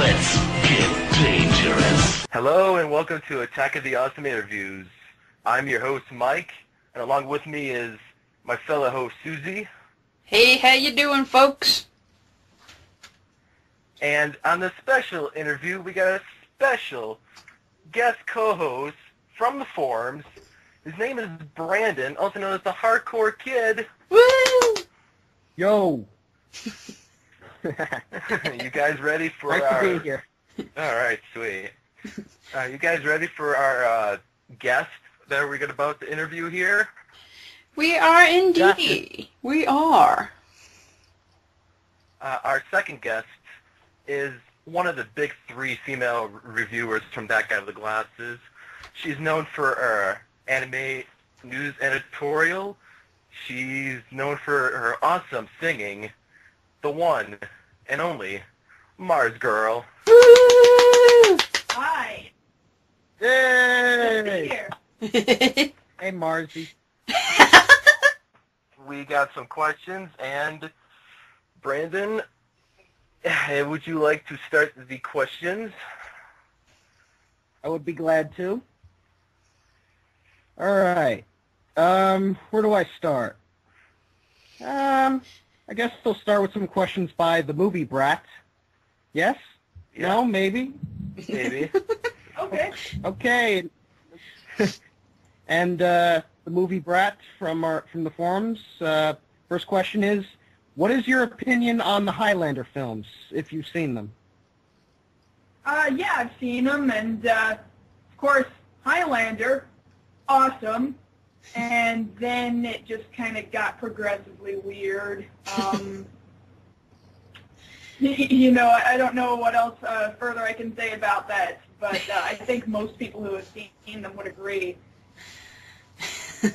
Let's get dangerous. Hello and welcome to Attack of the Awesome Interviews. I'm your host Mike, and along with me is my fellow host Susie. Hey, how you doing, folks? And on this special interview, we got a special guest co-host from the forums. His name is Brandon, also known as the Hardcore Kid. Woo! Yo, you guys ready for nice our? to be here. All right, sweet. Are you guys ready for our uh, guest that we're gonna about to interview here? We are indeed. We are. Uh, our second guest is one of the big three female reviewers from That Guy with the Glasses. She's known for her anime news editorial. She's known for her awesome singing. The one and only Marzgurl. Hi. Yay! Hey, Marzi. We got some questions, and Brandon, eh, would you like to start the questions? I would be glad to. All right. Um, where do I start? Um, I guess we'll start with some questions by the movie Brat. Yes? No? Maybe? Maybe. Okay. Okay. and uh, the movie Brat from our from the forums. Uh, first question is, what is your opinion on the Highlander films, if you've seen them? Uh, yeah, I've seen them, and uh, of course, Highlander, awesome. And then it just kind of got progressively weird. Um, you know, I don't know what else uh, further I can say about that, but uh, I think most people who have seen them would agree.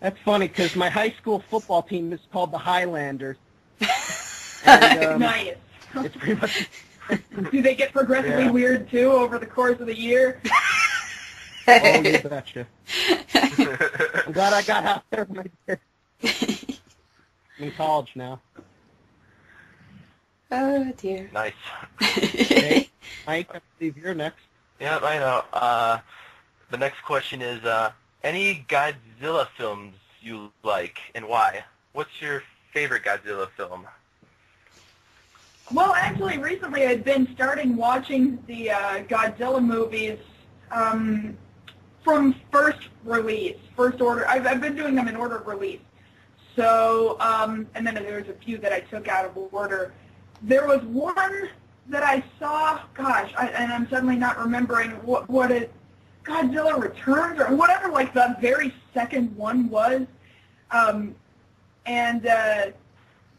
That's funny because my high school football team is called the Highlanders. And, um, nice. it's pretty much Do they get progressively Yeah. weird too over the course of the year? Oh, you betcha. I'm glad I got out there when I did. I'm in college now. oh dear. nice. Okay. Mike, I believe you're next. Yeah, I know. Uh, the next question is, uh, any Godzilla films you like and why? What's your favorite Godzilla film? Well, actually, recently I've been starting watching the uh, Godzilla movies um, from first release, first order. I've, I've been doing them in order of release. So, um, and then there was a few that I took out of order. There was one that I saw, gosh, I, and I'm suddenly not remembering what, what it, Godzilla Returns or whatever, like the very second one was. Um, and uh,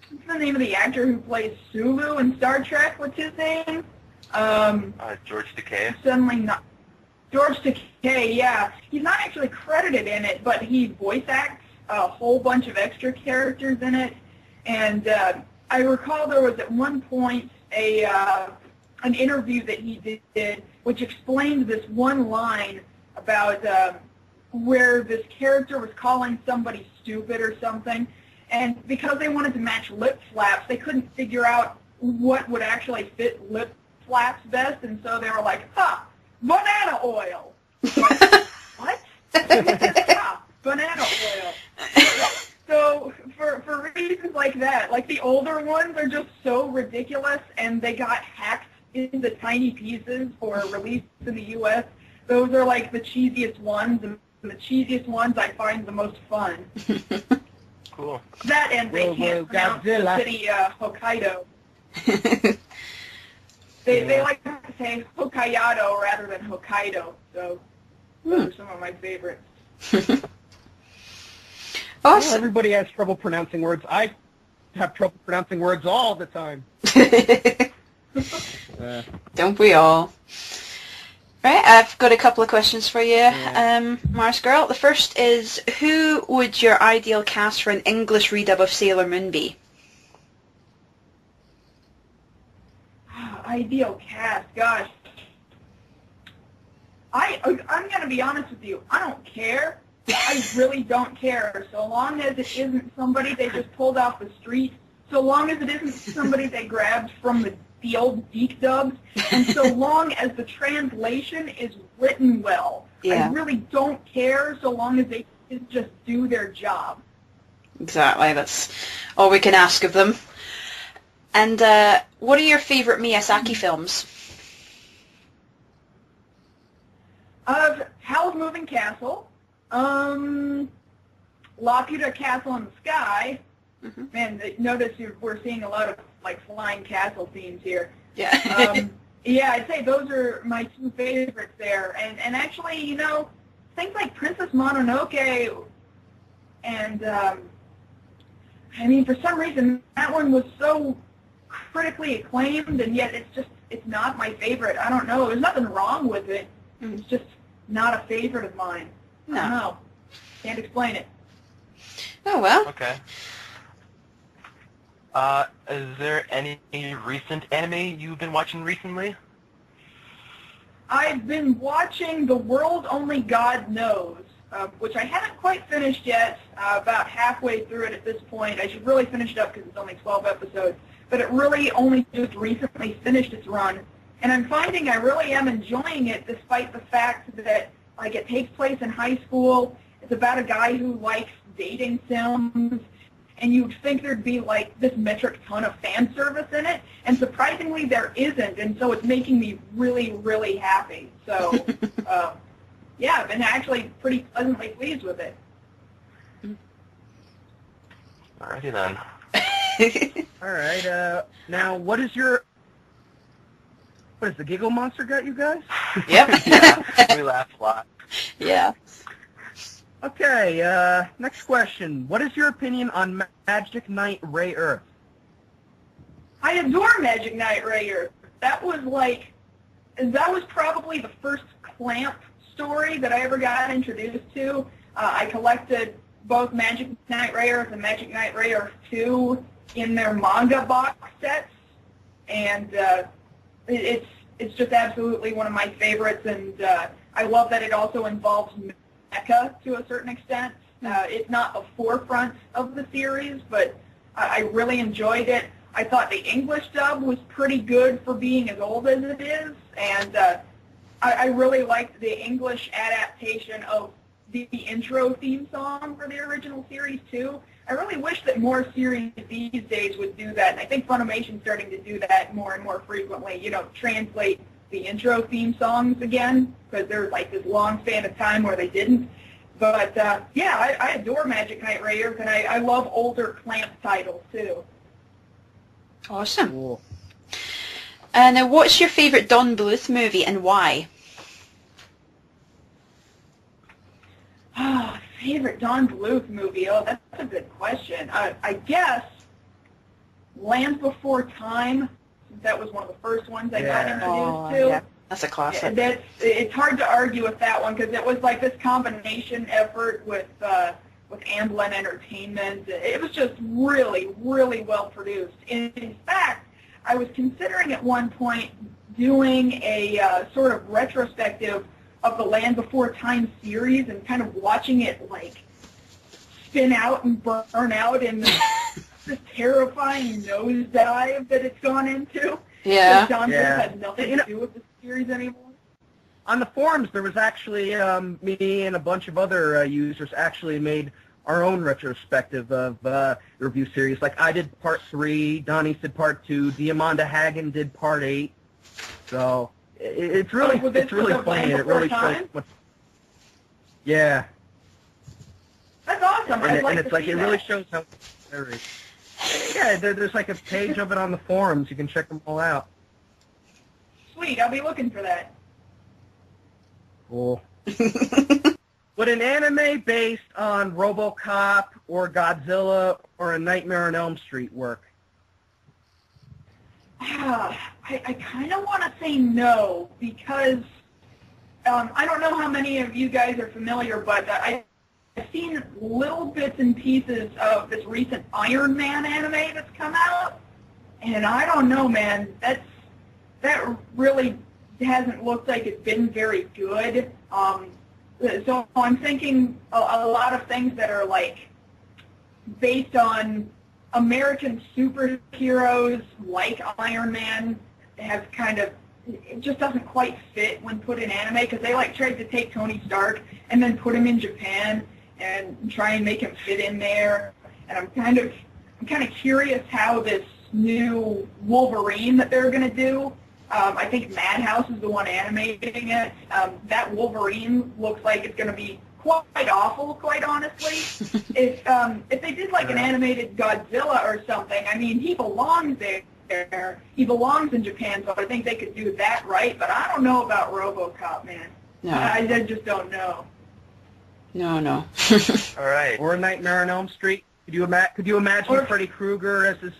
what's the name of the actor who plays Sulu in Star Trek? What's his name? Um, Uh, George Takei. suddenly not. George Takei, yeah. He's not actually credited in it, but he voice acts a whole bunch of extra characters in it. And uh, I recall there was at one point a uh, an interview that he did, which explained this one line about um, where this character was calling somebody stupid or something, and because they wanted to match lip flaps, they couldn't figure out what would actually fit lip flaps best, and so they were like, "Ha, banana oil." what? yeah, banana oil. So for for reasons like that, like the older ones are just so ridiculous, and they got hacked into tiny pieces for release in the U.S. Those are like the cheesiest ones, and the cheesiest ones I find the most fun. Cool. That and they Whoa, can't whoa, pronounce Godzilla. the city uh, Hokkaido. They they like to say Hokkaido rather than Hokkaido. So those are some of my favorites. Well, awesome. everybody has trouble pronouncing words. I have trouble pronouncing words all the time. Uh, Don't we all? Right, I've got a couple of questions for you, Yeah. um, Marzgurl. The first is, who would your ideal cast for an English redub of Sailor Moon be? Ideal cast, gosh. I I'm gonna be honest with you. I don't care. I really don't care. So long as it isn't somebody they just pulled off the street. So long as it isn't somebody they grabbed from the the old geek dubs, and so long as the translation is written well, Yeah. I really don't care so long as they just do their job. Exactly. That's all we can ask of them. And uh, what are your favourite Miyazaki films? Of Howl's Moving Castle, um, Laputa Castle in the Sky. Mhm. Man, notice you're, we're seeing a lot of like flying castle themes here. Yeah. Um, yeah, I'd say those are my two favorites there. And and actually, you know, things like Princess Mononoke, and um, I mean, for some reason that one was so critically acclaimed, and yet it's just it's not my favorite. I don't know. There's nothing wrong with it. Mhm. It's just not a favorite of mine. I don't No. know. Can't explain it. oh well. Okay. Uh, is there any recent anime you've been watching recently? I've been watching The World Only God Knows, uh, which I haven't quite finished yet. Uh, about halfway through it at this point. I should really finish it up because it's only 12 episodes. But it really only just recently finished its run, and I'm finding I really am enjoying it, despite the fact that like it takes place in high school. It's about a guy who likes dating sims, and you'd think there'd be like this metric ton of fan service in it, and surprisingly there isn't, and so it's making me really, really happy. So, uh, yeah, I've been actually pretty pleasantly pleased with it. Alrighty then. All right. Uh, now, what is your what is the giggle monster got you guys? yep. yeah, we laugh a lot. yeah. Okay. Uh, next question. What is your opinion on Ma- Magic Knight Rayearth? I adore Magic Knight Rayearth. That was like, that was probably the first Clamp story that I ever got introduced to. Uh, I collected both Magic Knight Rayearth and Magic Knight Rayearth 2 in their manga box sets, and uh, it, it's it's just absolutely one of my favorites, and uh, I love that it also involves mecha to a certain extent. Uh, it's not the forefront of the series, but I I really enjoyed it. I thought the English dub was pretty good for being as old as it is, and uh, I, I really liked the English adaptation of the, the intro theme song for the original series too. I really wish that more series these days would do that, and I think Funimation's starting to do that more and more frequently. You know, translate the intro theme songs again because there was like this long span of time where they didn't. But uh, yeah, I, I adore Magic Knight Rayearth, and I, I love older Clamp titles too. Awesome. Cool. And uh, what's your favourite Don Bluth movie and why? Ah, favorite Don Bluth movie? Oh, that's a good question. Uh, I guess Land Before Time, since that was one of the first ones I got Yeah. introduced Oh, to. yeah. That's a classic. That's it's hard to argue with that one because it was like this combination effort with uh, with Amblin Entertainment. It was just really, really well produced. In, in fact, I was considering at one point doing a uh, sort of retrospective of the Land Before Time series and kind of watching it like spin out and burn out in this, this terrifying nosedive that it's gone into. Yeah. Don Bluth Yeah. had nothing You know- to do with the series anymore. On the forums, there was actually um, me and a bunch of other uh, users actually made our own retrospective of uh, the review series. Like I did part three, Donnie did part two, Diamanda Hagen did part eight. So it, it's really Oh, it's really funny. And It really shows Time? what. Yeah, That's awesome. and, I'd it, like and it's to like see it really that. shows how. there is. Yeah, there, there's like a page of it on the forums. You can check them all out. Sweet, I'll be looking for that. Cool. Would an anime based on RoboCop or Godzilla or A Nightmare on Elm Street work? Ah, I, I kind of want to say no because um, I don't know how many of you guys are familiar, but I, I've seen little bits and pieces of this recent Iron Man anime that's come out, and I don't know, man. That's that really hasn't looked like it's been very good. Um, so I'm thinking a, a lot of things that are like based on American superheroes like Iron Man, have kind of it just doesn't quite fit when put in anime because they like tried to take Tony Stark and then put him in Japan and try and make him fit in there. And I'm kind of I'm kind of curious how this new Wolverine that they're going to do. Um, I think Madhouse is the one animating it. Um, that Wolverine looks like it's going to be quite awful, quite honestly. if um, if they did like an animated Godzilla or something, I mean, he belongs there. He belongs in Japan, so I think they could do that right. But I don't know about RoboCop, man. No, I, I just don't know. no, no. All right. Or Nightmare on Elm Street. Could you ima- Could you imagine Or- Freddy Krueger as this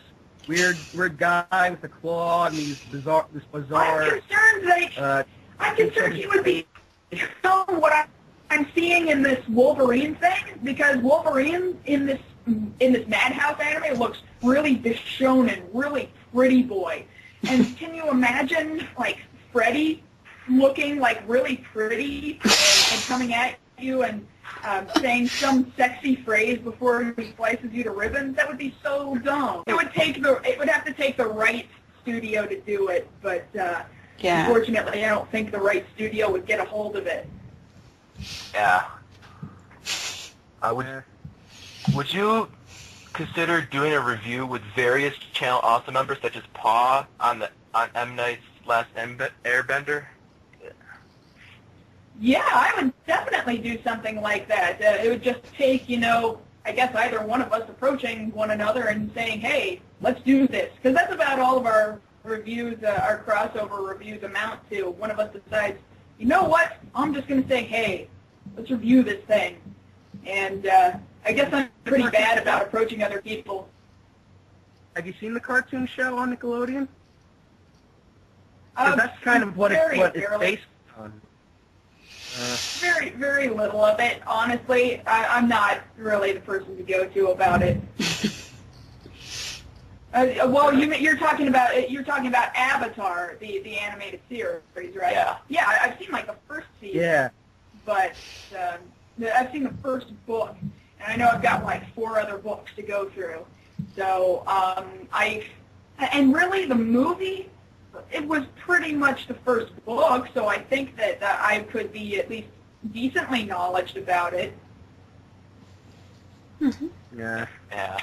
weird, weird guy with a claw and these bizarre, this I'm concerned that Uh, I'm concerned he would be shown what I, I'm seeing in this Wolverine thing because Wolverine in this in this Madhouse anime looks really bishonen, really pretty boy. And can you imagine like Freddy looking like really pretty and coming at you and um, saying some sexy phrase before he slices you to ribbons? That would be so dumb. It would take the it would have to take the right studio to do it, but. Uh, yeah. Unfortunately, I don't think the right studio would get a hold of it. Yeah. I would eh. Would you consider doing a review with various Channel Awesome members, such as Paw on the on M Night's Last Embe- Airbender? Yeah, I would definitely do something like that. Uh, it would just take, you know, I guess either one of us approaching one another and saying, hey, let's do this. Because that's about all of our reviews, uh, our crossover reviews amount to. One of us decides, you know what, I'm just going to say, hey, let's review this thing. And uh, I guess I'm pretty bad about approaching other people. Have you seen the cartoon show on Nickelodeon? Um, that's kind of what, it, what it's based on. Uh, Very, very little of it. Honestly, I, I'm not really the person to go to about it. Uh, well, you, you're talking about you're talking about Avatar, the the animated series, right? Yeah. Yeah, I- I've seen like the first season, yeah. But um, I've seen the first book, and I know I've got like four other books to go through. So um, I, and really the movie, it was pretty much the first book, so I think that, that I could be at least decently knowledgeable about it. Yeah. Yeah.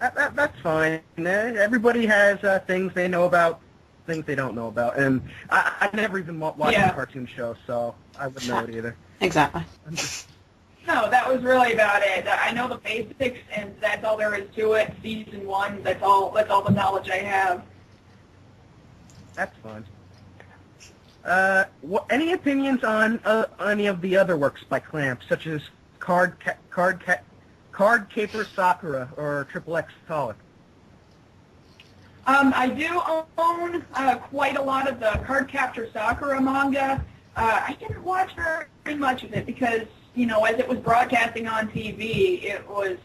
That, that, that's fine. Eh, Everybody has uh, things they know about, things they don't know about, and I, I never even wa- watched Yeah. a cartoon show, so I wouldn't know it either. Exactly. No, that was really about it. I know the basics, and that's all there is to it. Season one, that's all. That's all the knowledge I have. that's fine. Uh, what, any opinions on uh, any of the other works by Clamp, such as Card ca- Card ca- Cardcaptor Sakura or Triple X Holic? Um, I do own uh, quite a lot of the Cardcaptor Sakura manga. Uh, I didn't watch very much of it because, you know, as it was broadcasting on TV, it was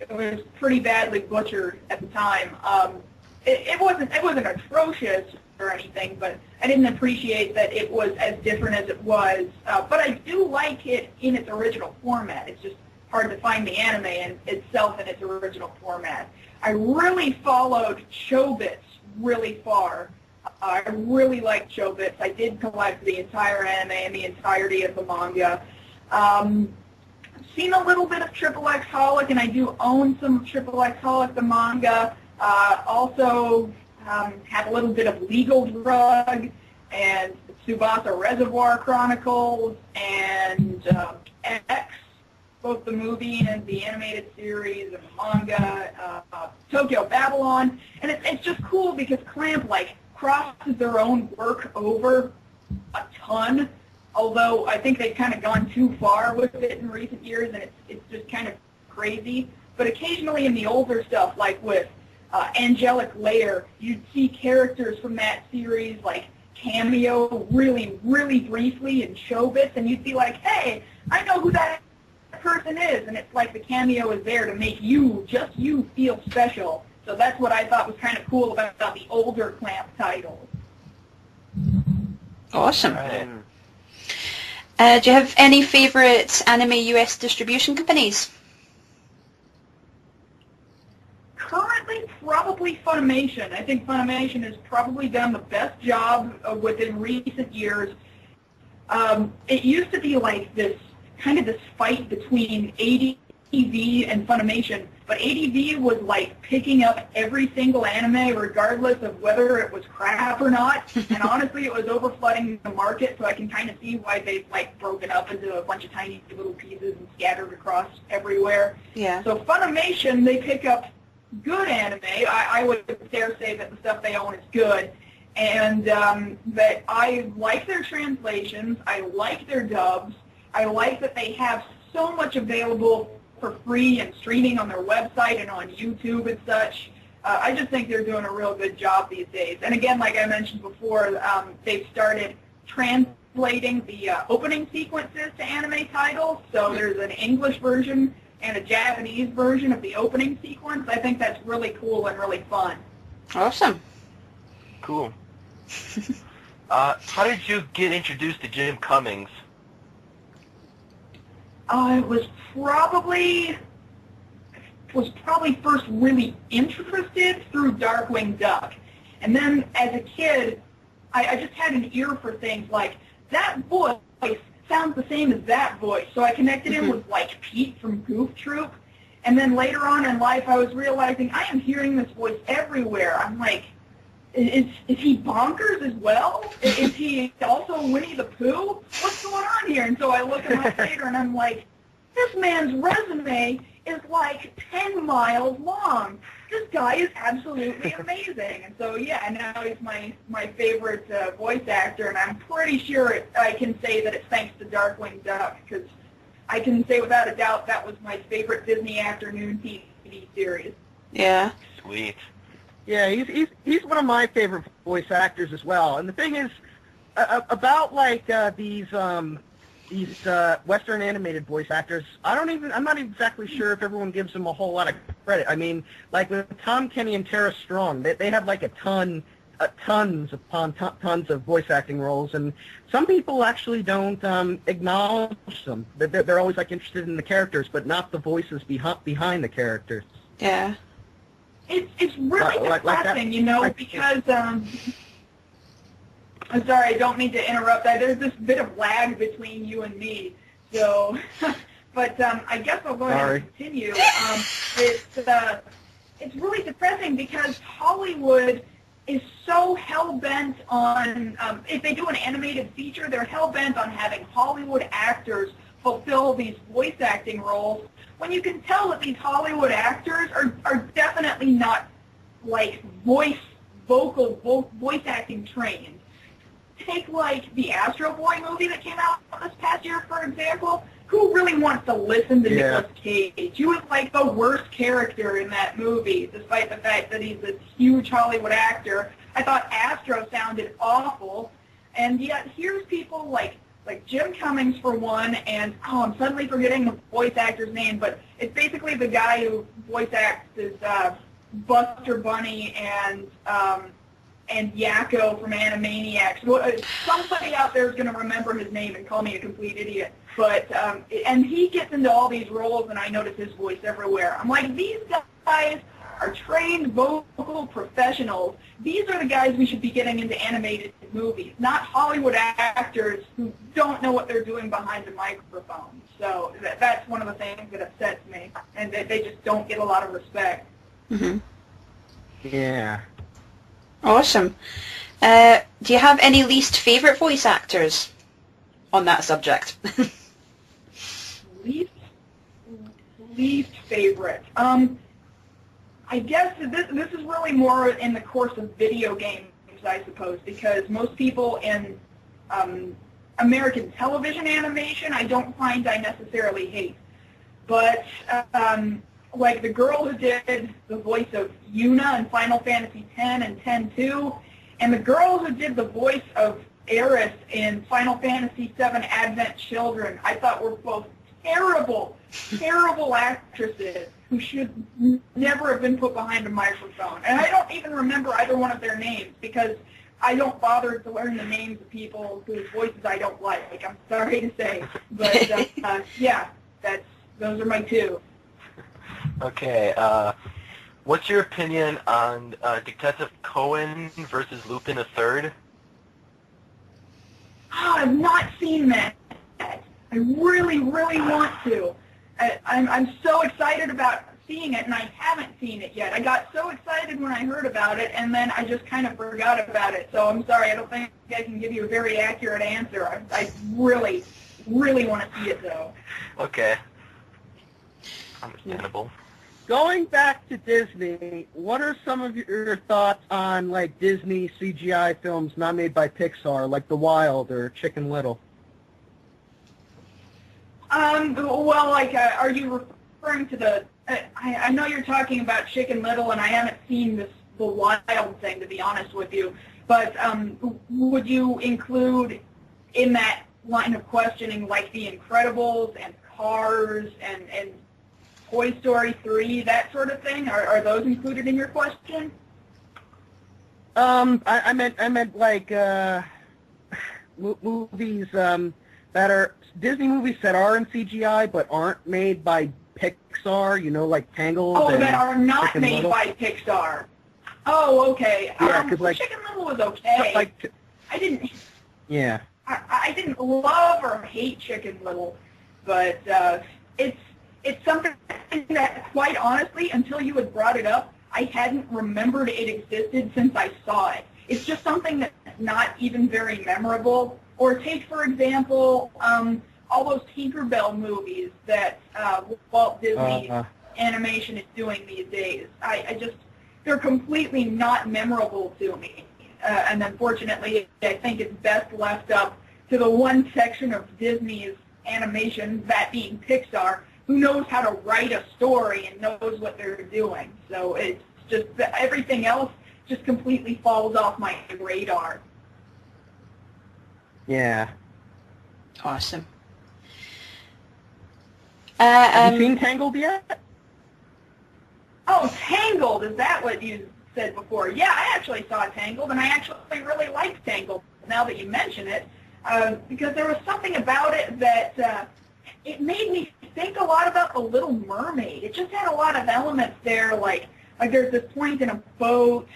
it was pretty badly butchered at the time. Um, it, it wasn't it wasn't atrocious or anything, but I didn't appreciate that it was as different as it was. Uh, but I do like it in its original format. It's just hard to find the anime in itself in its original format. I really followed Chobits really far. Uh, I really liked Chobits. I did collect the entire anime and the entirety of the manga. Um, seen a little bit of Triple X Holic, and I do own some Triple X Holic, the manga. Uh, also um, have a little bit of Legal Drug and Tsubasa Reservoir Chronicles and um, X both the movie and the animated series and the manga, uh, uh, Tokyo Babylon, and it's it's just cool because Clamp like crosses their own work over a ton. Although I think they've kind of gone too far with it in recent years, and it's it's just kind of crazy. But occasionally in the older stuff, like with uh, Angelic Layer, you'd see characters from that series like cameo really, really briefly in Chobits, and you'd be like, hey, I know who that person is, and it's like the cameo is there to make you, just you, feel special. So that's what I thought was kind of cool about, about the older Clamp titles. Awesome. Right. Uh, do you have any favourite anime US distribution companies? Currently, probably Funimation. I think Funimation has probably done the best job uh, within recent years. Um, it used to be like this kind of this fight between ADV and Funimation, but ADV was like picking up every single anime regardless of whether it was crap or not. and honestly, it was overflooding the market, so I can kind of see why they've like broken up into a bunch of tiny little pieces and scattered across everywhere. Yeah. So Funimation, they pick up good anime. I, I would dare say that the stuff they own is good. And um, that I like their translations. I like their dubs. I like that they have so much available for free and streaming on their website and on YouTube and such. Uh, I just think they're doing a real good job these days. And again, like I mentioned before, um, they've started translating the uh, opening sequences to anime titles. So there's an English version and a Japanese version of the opening sequence. I think that's really cool and really fun. Awesome. Cool. uh, how did you get introduced to Jim Cummings? I was probably was probably first really interested through Darkwing Duck. And then as a kid, I, I just had an ear for things like that voice sounds the same as that voice. So I connected him mm-hmm. with like Pete from Goof Troop. And then later on in life, I was realizing I am hearing this voice everywhere. I'm like, is, is he bonkers as well? Is, is he also Winnie the Pooh? What's going on here? And so I look at my later and I'm like, this man's resume is like 10 miles long. This guy is absolutely amazing. And so, yeah, now he's my, my favorite uh, voice actor, and I'm pretty sure it, I can say that it's thanks to Darkwing Duck, because I can say without a doubt that was my favorite Disney afternoon TV series. Yeah. Sweet. Yeah, he's he's he's one of my favorite voice actors as well. And the thing is, uh, about like uh, these um, these uh, Western animated voice actors, I don't even I'm not exactly sure if everyone gives them a whole lot of credit. I mean, like with Tom Kenny and Tara Strong, they they have like a ton. Uh, tons upon ton, tons of voice acting roles, and some people actually don't um, acknowledge them. They're, they're always like interested in the characters, but not the voices behind behind the characters. Yeah. It's it's really Like- like depressing, you know, because um, I'm sorry, I don't mean to interrupt. I, there's this bit of lag between you and me, so. but um, I guess I'll go ahead Sorry. and continue. Um, it's uh, it's really depressing because Hollywood is so hell bent on um, if they do an animated feature, they're hell bent on having Hollywood actors fulfill these voice acting roles. When you can tell that these Hollywood actors are are definitely not like voice vocal vo- voice acting trained. Take like the Astro Boy movie that came out this past year, for example. Who really wants to listen to Yeah. Nicolas Cage? He was like the worst character in that movie, despite the fact that he's this huge Hollywood actor. I thought Astro sounded awful, and yet here's people like like Jim Cummings for one, and oh, I'm suddenly forgetting the voice actor's name, but it's basically the guy who voice acts as uh, Buster Bunny and um, and Yakko from Animaniacs. Well, uh, Somebody out there is going to remember his name and call me a complete idiot. But um, and he gets into all these roles, and I notice his voice everywhere. I'm like, these guys are trained vocal professionals. These are the guys we should be getting into animated movies, not Hollywood actors who don't know what they're doing behind a microphone. So that, that's one of the things that upsets me, and that they just don't get a lot of respect. hmm Yeah. Awesome. Uh, do you have any least favorite voice actors on that subject? least least favorite. Um, I guess this this is really more in the course of video games, I suppose, because most people in um, American television animation, I don't find I necessarily hate, but um, like the girl who did the voice of Yuna in Final Fantasy X and X-2, and the girl who did the voice of Aerith in Final Fantasy VII Advent Children, I thought were both terrible, terrible actresses who should never have been put behind a microphone. And I don't even remember either one of their names because I don't bother to learn the names of people whose voices I don't like. like I'm sorry to say, but uh, uh, yeah, that's those are my two. Okay. Uh, What's your opinion on uh, Detective Conan versus Lupin the Third? Oh, I've not seen that. I really, really want to. I, I'm, I'm so excited about seeing it, and I haven't seen it yet. I got so excited when I heard about it, and then I just kind of forgot about it. So I'm sorry, I don't think I can give you a very accurate answer. I, I really, really want to see it, though. Okay. Understandable. Going back to Disney, what are some of your thoughts on like Disney CGI films not made by Pixar, like The Wild or Chicken Little? Um, well, like, uh, are you referring to the? Uh, I, I know you're talking about Chicken Little, and I haven't seen this the Wild thing to be honest with you. But um, would you include in that line of questioning like The Incredibles and Cars and and Toy Story 3, that sort of thing? Are, are those included in your question? Um, I, I meant I meant like uh, movies um, that are Disney movies that are in CGI but aren't made by Pixar. You know, like Tangled. Oh, that are not Chicken made Little. by Pixar. Oh, okay. Yeah, um, 'cause, like- Chicken Little was okay. Like, I didn't yeah. I, I didn't love or hate Chicken Little, but uh, it's it's something that, quite honestly, until you had brought it up, I hadn't remembered it existed since I saw it. It's just something that's not even very memorable. Or take, for example, um, all those Tinkerbell movies that uh, Walt Disney Uh, animation is doing these days. I, I just, they're completely not memorable to me. Uh, and unfortunately, I think it's best left up to the one section of Disney's animation, that being Pixar, who knows how to write a story and knows what they're doing. So it's just everything else just completely falls off my radar. Yeah. Awesome. Uh, Have um, you seen Tangled yet? Oh, Tangled, is that what you said before? Yeah, I actually saw Tangled, and I actually really liked Tangled now that you mention it, uh, because there was something about it that uh, it made me think a lot about The Little Mermaid. It just had a lot of elements there, like like there's this point in a boat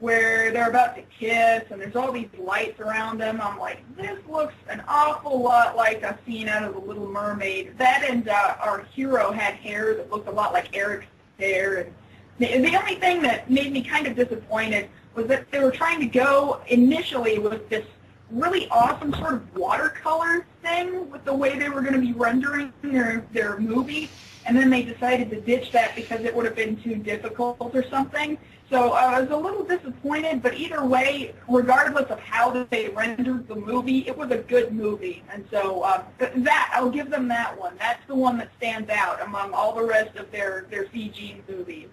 where they're about to kiss, and there's all these lights around them. I'm like, this looks an awful lot like a scene out of The Little Mermaid. That and uh, our hero had hair that looked a lot like Eric's hair, and the, only thing that made me kind of disappointed was that they were trying to go initially with this really awesome sort of watercolor thing with the way they were going to be rendering their, their movie, and then they decided to ditch that because it would have been too difficult or something. So I was a little disappointed, but either way, regardless of how they rendered the movie, it was a good movie. And so uh, that, I'll give them that one. That's the one that stands out among all the rest of their, their CG movies.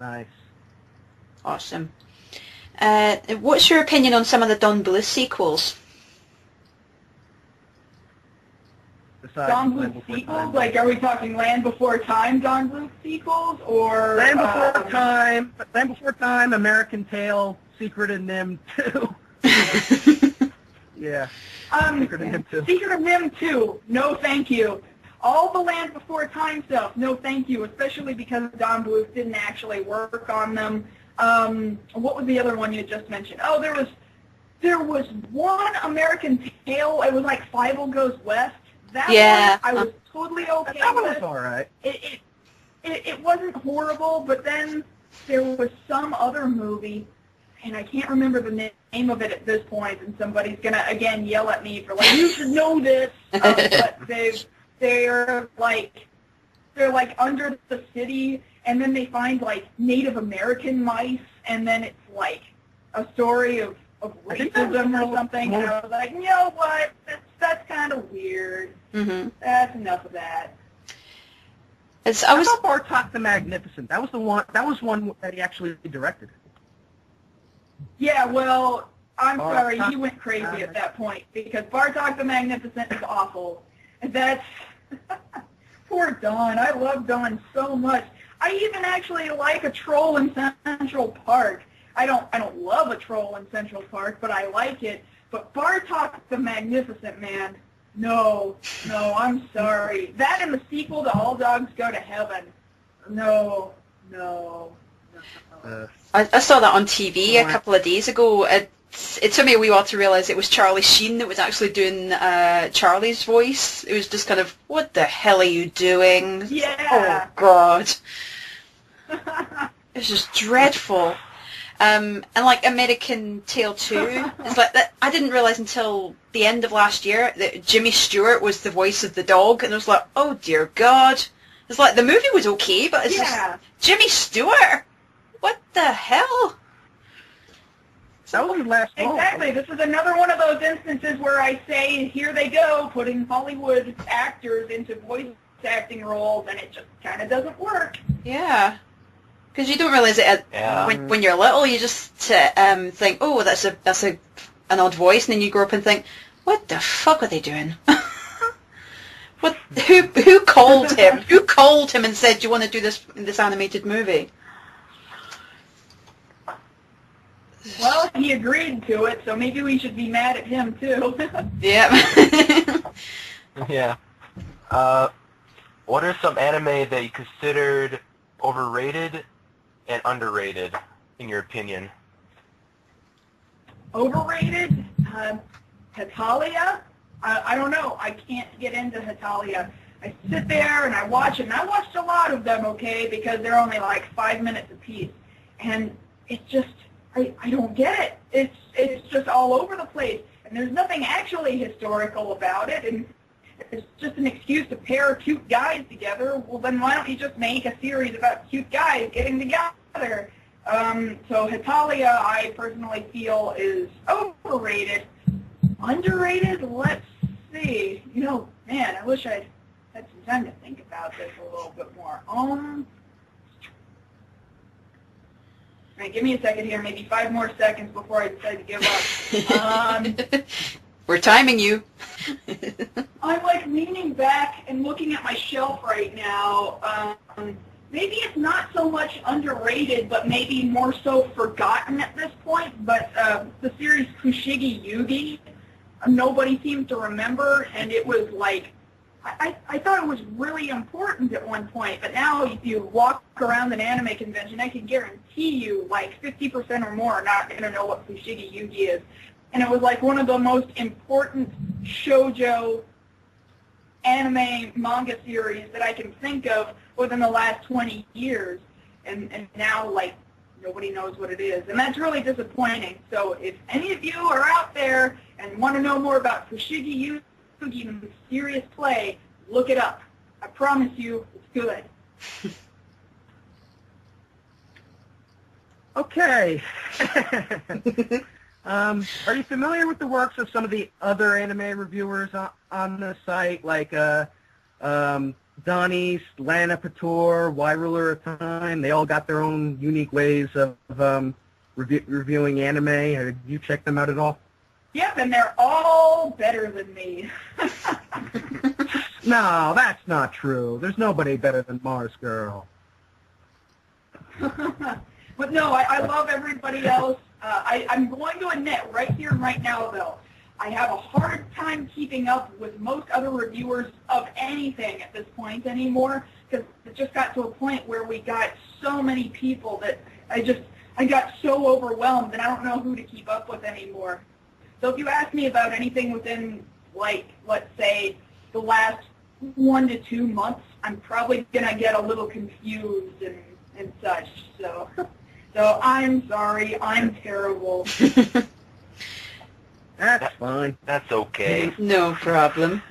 Nice. awesome. Uh, what's your opinion on some of the Don Bluth sequels? Besides Don Bluth sequels? Like, are we talking Land Before Time Don Bluth sequels? Or Land Before um, Time, Land Before Time, American Tail, Secret in NIMH 2. yeah, Um, Secret in NIMH 2. Secret of NIMH 2, no thank you. All the Land Before Time stuff, no thank you, especially because Don Bluth didn't actually work on them. Um, what was the other one you just mentioned? Oh, there was there was one American Tail. It was like Fievel Goes West. That Yeah. one I was totally okay That one was alright. it, it, it, it wasn't horrible, but then there was some other movie, and I can't remember the name of it at this point, and somebody's gonna again yell at me for like, you should know this, um, but they they're like they're like under the city, and then they find like Native American mice, and then it's like a story of of I think that was racism or one- something, and I was like, you know what, that's that's kind of weird. hmm That's enough of that. It's, I How was about Bartok the Magnificent? That was the one. That was one that he actually directed. Yeah, well, I'm Bartok- sorry, he went crazy at that point because Bartok the Magnificent is awful. That's poor Don. I love Don so much. I even actually like a troll in Central Park. I don't I don't love a troll in Central Park, but I like it. But Bartok the Magnificent, man, no, no, I'm sorry. That and the sequel to All Dogs Go to Heaven. No, No. no. Uh, I, I saw that on TV a couple of days ago. It, it took me a wee while to realise it was Charlie Sheen that was actually doing uh, Charlie's voice. It was just kind of, what the hell are you doing? Yeah. Oh, God. It's just dreadful. Um, and like American Tail 2, it's like that. I didn't realise until the end of last year that Jimmy Stewart was the voice of the dog, and I was like, oh dear God. It's like the movie was okay, but it's yeah. just Jimmy Stewart. What the hell? that was last fall. Exactly. This is another one of those instances where I say, here they go, putting Hollywood actors into voice acting roles, and it just kind of doesn't work. Yeah. Because you don't realise it at, Yeah. when, when you're little. You just uh, um, think, oh, that's a that's a an odd voice, and then you grow up and think, what the fuck are they doing? what? Who who called him? who called him and said, do you want to do this this animated movie? Well, he agreed to it, so maybe we should be mad at him too. Yeah. Yeah. Uh, what are some anime that you considered overrated and underrated, in your opinion? Overrated? Uh, Hetalia? I, I don't know. I can't get into Hetalia. I sit there and I watch it, and I watched a lot of them, okay, because they're only like five minutes apiece. And it's just, I, I don't get it. It's, it's just all over the place. And there's nothing actually historical about it, and it's just an excuse to pair cute guys together. Well, then why don't you just make a series about cute guys getting together? Um, so Hetalia, I personally feel is overrated. Underrated? Let's see. You know, man, I wish I'd had some time to think about this a little bit more. Um, all right, give me a second here, maybe five more seconds before I decide to give up. Um, We're timing you. I'm like leaning back and looking at my shelf right now. Um, maybe it's not so much underrated, but maybe more so forgotten at this point. But uh, the series Fushigi Yugi, uh, nobody seems to remember, and it was like I, I thought it was really important at one point, but now if you walk around an anime convention, I can guarantee you like 50% or more are not going to know what Fushigi Yugi is. And it was like one of the most important shoujo anime manga series that I can think of within the last 20 years. And, and now, like, nobody knows what it is. And that's really disappointing. So if any of you are out there and want to know more about Fushigi Yugi and Mysterious Play, look it up. I promise you, it's good. Okay. um, are you familiar with the works of some of the other anime reviewers on, on the site, like uh, um, Donnie's, Lanipator, Y Ruler of Time? They all got their own unique ways of um, review, reviewing anime. Have you checked them out at all? Yep, and they're all better than me. No, that's not true. There's nobody better than Marzgurl. but no, I, I love everybody else. Uh, I, I'm going to admit right here and right now, though, I have a hard time keeping up with most other reviewers of anything at this point anymore because it just got to a point where we got so many people that I just I got so overwhelmed that I don't know who to keep up with anymore. So if you ask me about anything within like let's say the last one to two months, I'm probably gonna get a little confused and, and such. So, so I'm sorry. I'm terrible. That's fine. That's okay. no problem.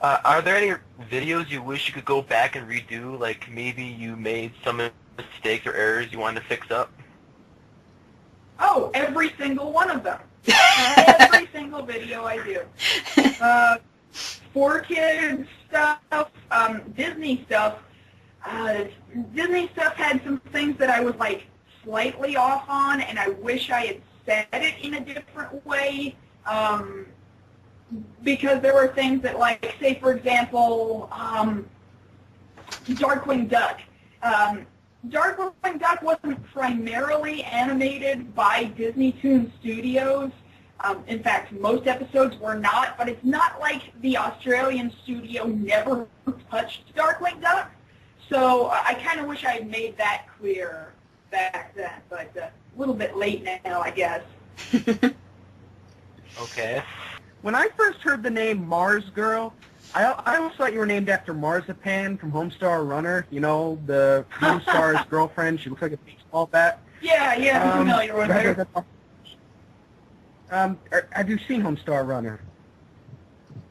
Uh, are there any videos you wish you could go back and redo? Like maybe you made some mistakes or errors you wanted to fix up? Oh, every single one of them. every single video I do. Uh, for kids stuff, um, Disney stuff. Uh, Disney stuff had some things that I was like slightly off on, and I wish I had said it in a different way. Um, because there were things that, like, say for example, um, Darkwing Duck. Um, Darkwing Duck wasn't primarily animated by Disney Toon Studios. Um, in fact, most episodes were not, but it's not like the Australian studio never touched Darkwing Duck. So I I kind of wish I had made that clear back then, but uh, a little bit late now, I guess. Okay. When I first heard the name Marzgurl, I, I always thought you were named after Marzipan from Homestar Runner. You know, the Homestar's girlfriend. She looks like a baseball bat. Yeah, yeah, I'm Um, familiar with her. Um, are- have you seen Homestar Runner?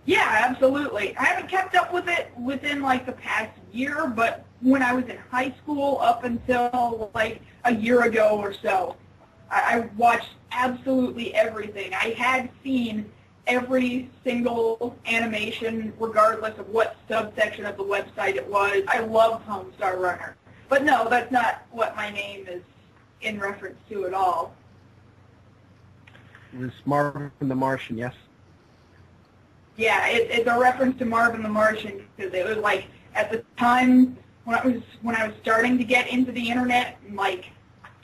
Yeah, absolutely. I haven't kept up with it within like the past year, but when I was in high school up until like a year ago or so, I, I watched absolutely everything. I had seen every single animation, regardless of what subsection of the website it was. I loved Homestar Runner. But no, that's not what my name is in reference to at all. It was Marvin the Martian, yes? Yeah, it, it's a reference to Marvin the Martian because it was like at the time when I was when I was starting to get into the internet like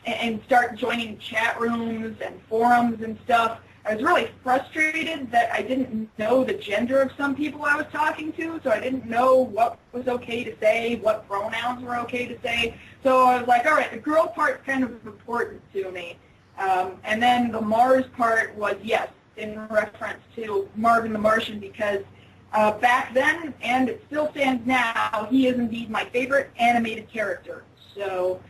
and, and start joining chat rooms and forums and stuff. I was really frustrated that I didn't know the gender of some people I was talking to, so I didn't know what was okay to say, what pronouns were okay to say. So I was like, all right, the girl part's kind of important to me. Um, and then the Mars part was, yes, in reference to Marvin the Martian because uh, back then, and it still stands now, he is indeed my favorite animated character. So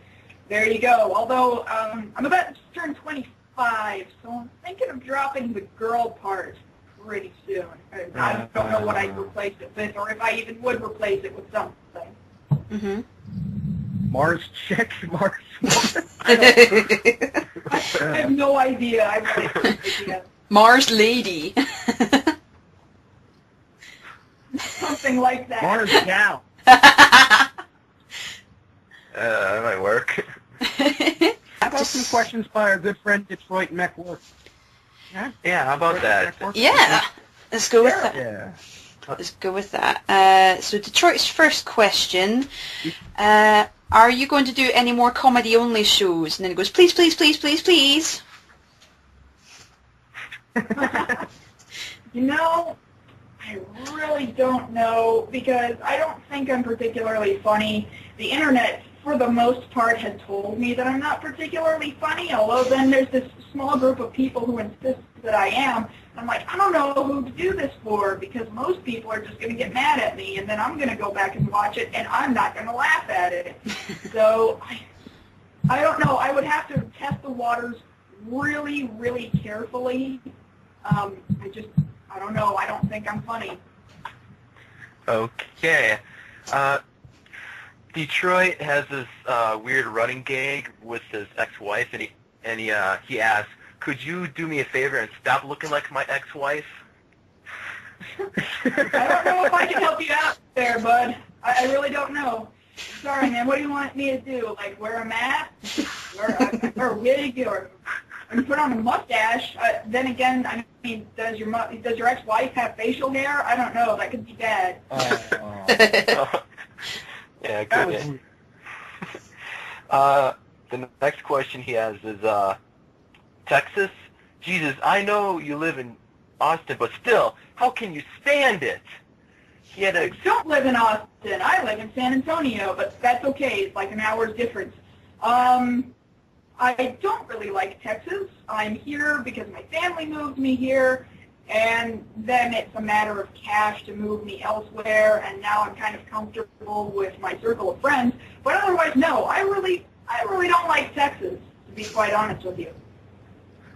there you go. Although um, I'm about to turn 25, so I'm thinking of dropping the girl part pretty soon. I don't know what I'd replace it with, or if I even would replace it with something. hmm Mars chick, Mars. I have no idea. I really have no idea. Mars lady. Something like that. Mars gal. Uh, that might work. How about some questions by our good friend Detroit Mechwork? Yeah? Yeah, how about that? Mechwork? yeah. Let's go with that. Yeah. Let's go with that. Uh, so Detroit's first question: uh, Are you going to do any more comedy-only shows? And then it goes, please, please, please, please, please. You know, I really don't know because I don't think I'm particularly funny. The internet, for the most part, has told me that I'm not particularly funny, although then there's this small group of people who insist that I am. I'm like, I don't know who to do this for because most people are just going to get mad at me and then I'm going to go back and watch it and I'm not going to laugh at it. so I, I don't know. I would have to test the waters really, really carefully. Um, I just, I don't know. I don't think I'm funny. Okay. Uh, Detroit has this uh, weird running gag with his ex-wife, and he and he uh, he asks, "Could you do me a favor and stop looking like my ex-wife?" I don't know if I can help you out there, bud. I, I really don't know. Sorry, man. What do you want me to do? Like wear a mask, wear a, wear a wig, or and put on a mustache? Uh, then again, I mean, does your mu- does your ex-wife have facial hair? I don't know. That could be bad. Oh, yeah, that good. was. Uh, the next question he has is, uh, Texas? Jesus, I know you live in Austin, but still, how can you stand it? He had I a don't live in Austin. I live in San Antonio, but that's okay. It's like an hour's difference. Um, I don't really like Texas. I'm here because my family moved me here, and then it's a matter of cash to move me elsewhere, and now I'm kind of comfortable with my circle of friends. But otherwise, no, I really, I really don't like Texas, to be quite honest with you.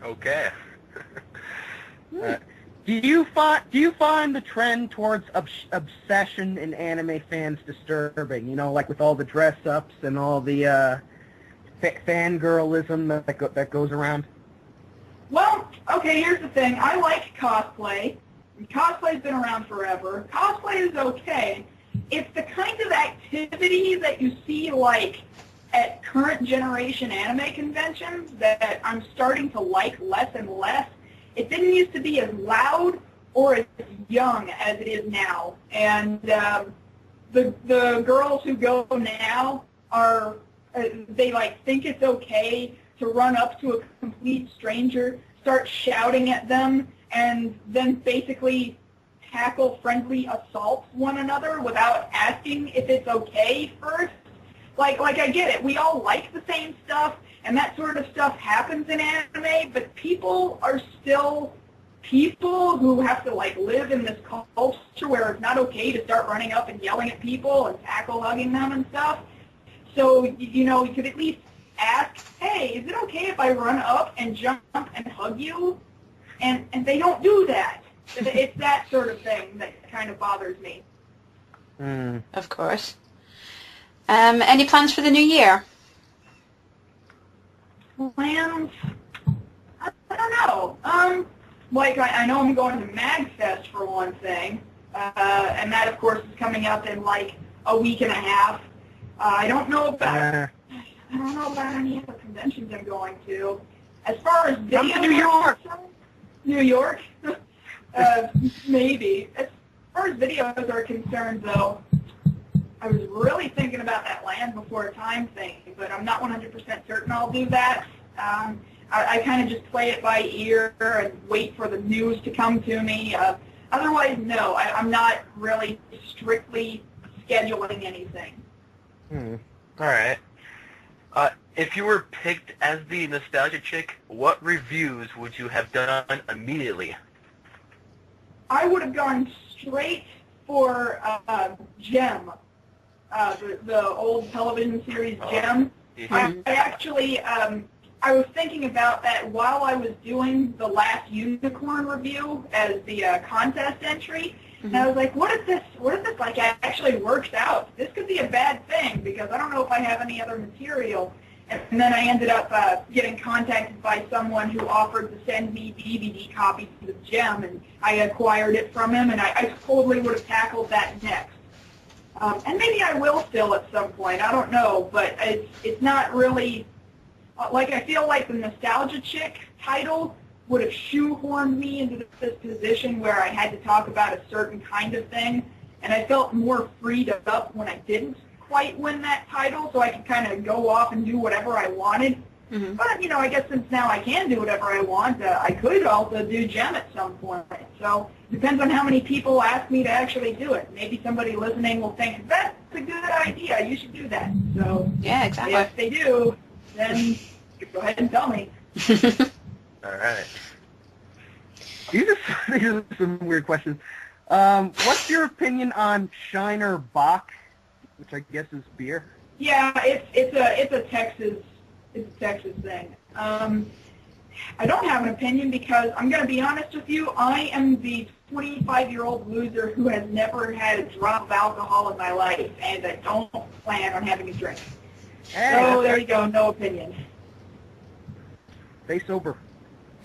okay. Uh, do you find do you find the trend towards obs- obsession in anime fans disturbing? You know, like with all the dress ups and all the uh, fangirlism that go- that goes around. Well, okay, here's the thing. I like cosplay. Cosplay's been around forever. Cosplay is okay. It's the kind of activity that you see like at current generation anime conventions that I'm starting to like less and less. It didn't used to be as loud or as young as it is now. And um, the the girls who go now are uh, they like think it's okay to run up to a complete stranger, start shouting at them, and then basically tackle friendly assault one another without asking if it's okay first. like like I get it. We all like the same stuff, and that sort of stuff happens in anime. But people are still people who have to like live in this culture where it's not okay to start running up and yelling at people and tackle hugging them and stuff. So you know, you could at least ask, hey, is it okay if I run up and jump and hug you? And and they don't do that. It's that sort of thing that kind of bothers me. Hmm. Of course. Um, any plans for the new year? Plans? I, I don't know. Um, like I, I know I'm going to MagFest for one thing, uh, and that of course is coming up in like a week and a half. I don't know about Uh, I don't know about any other conventions I'm going to. As far as Come video to New York. New York, uh, maybe. As far as videos are concerned, though, I was really thinking about that Land Before Time thing, but I'm not 100% certain I'll do that. Um, I, I kind of just play it by ear and wait for the news to come to me. Uh, otherwise, no, I, I'm not really strictly scheduling anything. Hmm. All right. Uh, if you were picked as the nostalgia chick, what reviews would you have done immediately? I would have gone straight for uh, Jem, uh, the, the old television series Oh. Jem. I, I actually, um, I was thinking about that while I was doing the last Unicorn review as the uh, contest entry, and I was like, what if this, what if this like actually works out? This could be a bad thing because I don't know if I have any other material. And then I ended up uh, getting contacted by someone who offered to send me DVD copies of the Jem, and I acquired it from him, and I, I totally would have tackled that next. Um, and maybe I will still at some point. I don't know, but it's it's not really uh, like I feel like the nostalgia chick title would have shoehorned me into this position where I had to talk about a certain kind of thing, and I felt more freed up when I didn't quite win that title, so I could kind of go off and do whatever I wanted. Mhm. But you know, I guess since now I can do whatever I want, uh, I could also do Jem at some point. So depends on how many people ask me to actually do it. Maybe somebody listening will think that's a good idea. You should do that. So Yeah, exactly. if they do, then go ahead and tell me. All right. These are, these are some weird questions. Um, what's your opinion on Shiner Bock, which I guess is beer? Yeah, it's it's a it's a Texas it's a Texas thing. Um, I don't have an opinion because I'm going to be honest with you. I am the 25 year old loser who has never had a drop of alcohol in my life, and I don't plan on having a drink. Hey, So there you go, no opinion. Stay sober.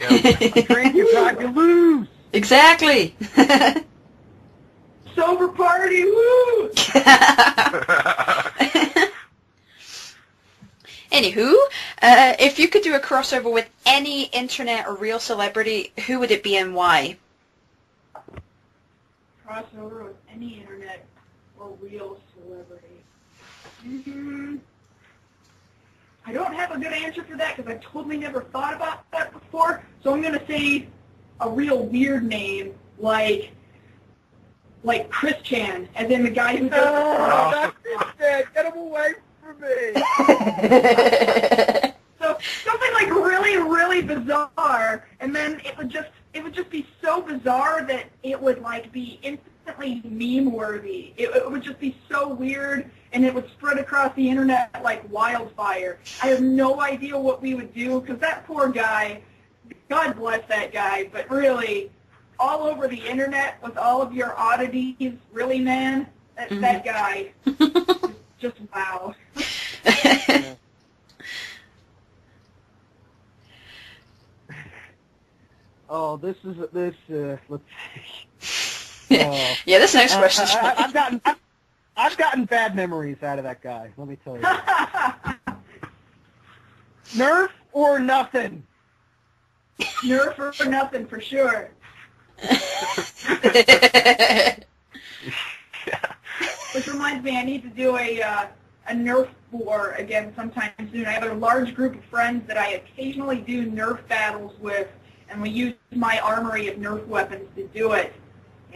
Yep. Drink, you drive, you lose. exactly. Sober party, woo! Anywho, uh, if you could do a crossover with any internet or real celebrity, who would it be and why? Crossover with any internet or real celebrity. hmm I don't have a good answer for that because I totally never thought about that before. So I'm going to say a real weird name like like Chris Chan, as in the guy who does. Oh, that's it, Dad. Get him away from me. So something like really, really bizarre, and then it would just it would just be so bizarre that it would like be instantly meme worthy. It, it would just be so weird, and it would spread across the internet like wildfire. I have no idea what we would do because that poor guy, God bless that guy, but really, all over the internet with all of your oddities, really, man, that that guy, just wow. Oh, this is this. Uh, let's see. Oh. yeah, this next Uh, question's I, I, funny. I've gotten I've, I've gotten bad memories out of that guy. Let me tell you. Nerf or nothing. Nerf for nothing for sure. Which reminds me, I need to do a uh, a Nerf war again sometime soon. I have a large group of friends that I occasionally do Nerf battles with, and we use my armory of Nerf weapons to do it.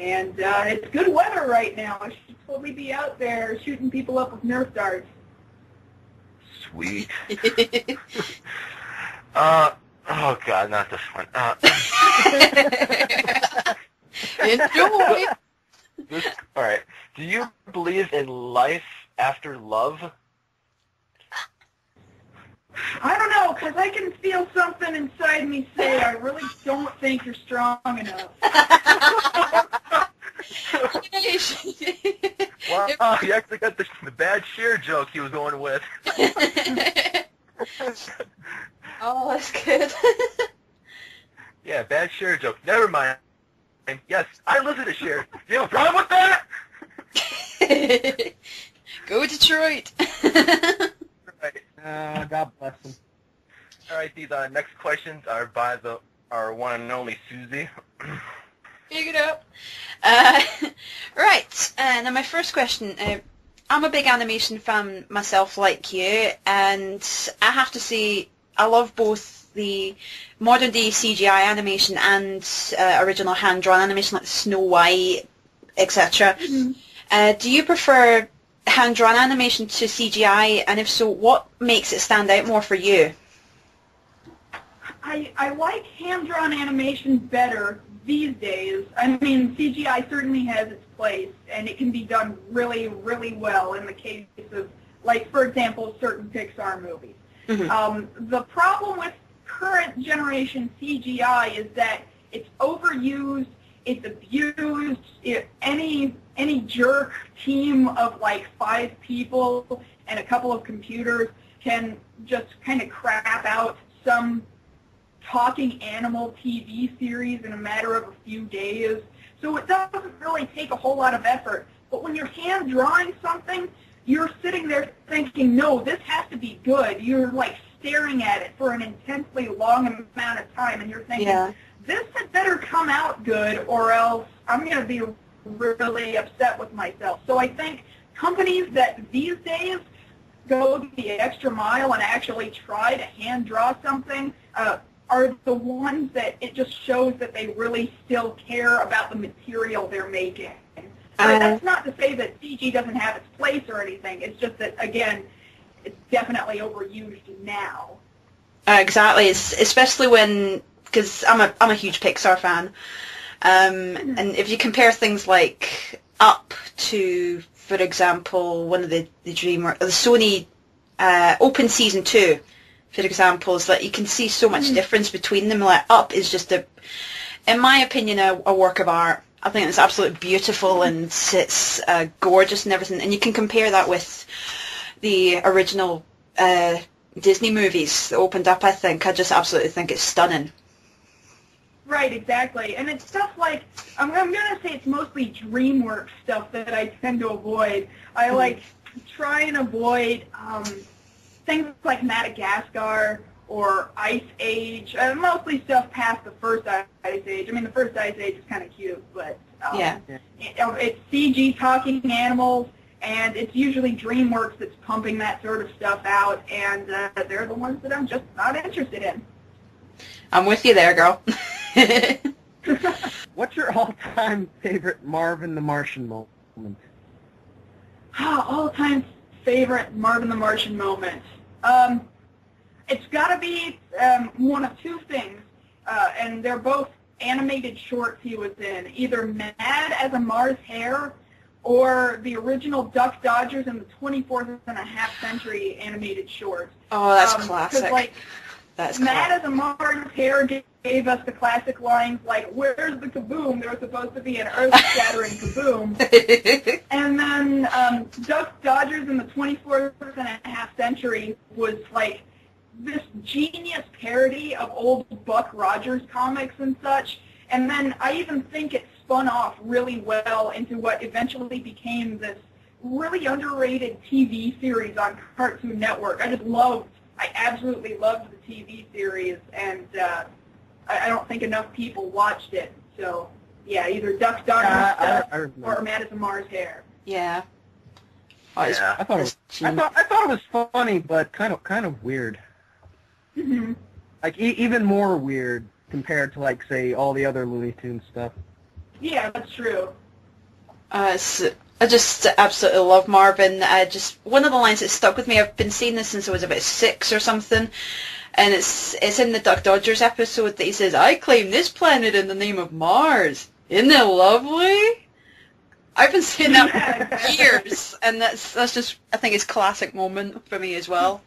And uh, it's good weather right now. I should totally be out there shooting people up with Nerf darts. sweet. Uh, oh god, not this one. Uh, Enjoy. this, all right. Do you believe in life after love? I don't know, 'cause I can feel something inside me say, I really don't think you're strong enough. Wow, you actually got the, the bad Cher joke he was going with. oh, that's good. yeah, bad Cher joke. Never mind. And Yes, I listen to Cher. You have a problem with that? Go Detroit. Right. Uh, God bless him. All right, these uh, next questions are by the our one and only Susie. It up. Uh, right, uh, now my first question. Uh, I'm a big animation fan myself, like you, and I have to say I love both the modern day CGI animation and uh, original hand drawn animation, like Snow White, etc. Uh, do you prefer hand drawn animation to CGI, and if so, what makes it stand out more for you? I, I like hand-drawn animation better these days. I mean, CGI certainly has its place, and it can be done really, really well in the case of, like, for example, certain Pixar movies. Mhm. Um, the problem with current generation CGI is that it's overused, it's abused. It, any any jerk team of like five people and a couple of computers can just kind of crap out some talking animal TV series in a matter of a few days. So it doesn't really take a whole lot of effort. But when you're hand drawing something, you're sitting there thinking, no, this has to be good. You're like staring at it for an intensely long amount of time, and you're thinking, Yeah. this had better come out good, or else I'm going to be really upset with myself. So I think companies that these days go the extra mile and actually try to hand draw something uh, are the ones that it just shows that they really still care about the material they're making. But Uh, that's not to say that CG doesn't have its place or anything. It's just that, again, it's definitely overused now. Uh, exactly, it's, especially when because I'm a I'm a huge Pixar fan, um, and if you compare things like Up to, for example, one of the the DreamWorks, the Sony uh, Open Season Two, for example, is that you can see so much difference between them. Like Up is just a, in my opinion, a, a work of art. I think it's absolutely beautiful and it's uh, gorgeous and everything, and you can compare that with the original uh, Disney movies that opened up, I think. I just absolutely think it's stunning. Right, exactly. And it's stuff like, I'm, I'm going to say it's mostly DreamWorks stuff that I tend to avoid. I like try and avoid um, things like Madagascar or Ice Age, uh, mostly stuff past the first Ice Age. I mean, the first Ice Age is kind of cute, but um, Yeah. it- uh, it's CG talking animals, and it's usually DreamWorks that's pumping that sort of stuff out, and uh, they're the ones that I'm just not interested in. I'm with you there, girl. What's your all-time favorite Marvin the Martian moment? all-time favorite Marvin the Martian moment. Um, it's got to be um, one of two things, uh, and they're both animated shorts he was in, either Mad as a Mars Hare or the original Duck Dodgers in the 24th and a half century animated shorts. oh, that's Um, classic. like, that's Mad as a Mars Hare gave us the classic lines like, where's the kaboom? There was supposed to be an earth-shattering kaboom. And then um, Duck Dodgers in the 24th and a half century was like this genius parody of old Buck Rogers comics and such. And then I even think it spun off really well into what eventually became this really underrated TV series on Cartoon Network. I just loved, I absolutely loved the TV series, and uh, I, I don't think enough people watched it. So yeah, either Duck Dodgers Yeah, I- stuff I remember. or Mad as a Mars Hare. yeah. Oh, Yeah. I thought it was, I thought I thought it was funny, but kind of kind of weird. hmm Like e- even more weird compared to like say all the other Looney Tunes stuff. Yeah, that's true. Uh, it's, I just absolutely love Marvin. I just one of the lines that stuck with me. I've been seeing this since I was about six or something, and it's it's in the Duck Dodgers episode that he says, "I claim this planet in the name of Mars." Isn't it lovely? I've been seeing that for years, and that's that's just I think it's a classic moment for me as well.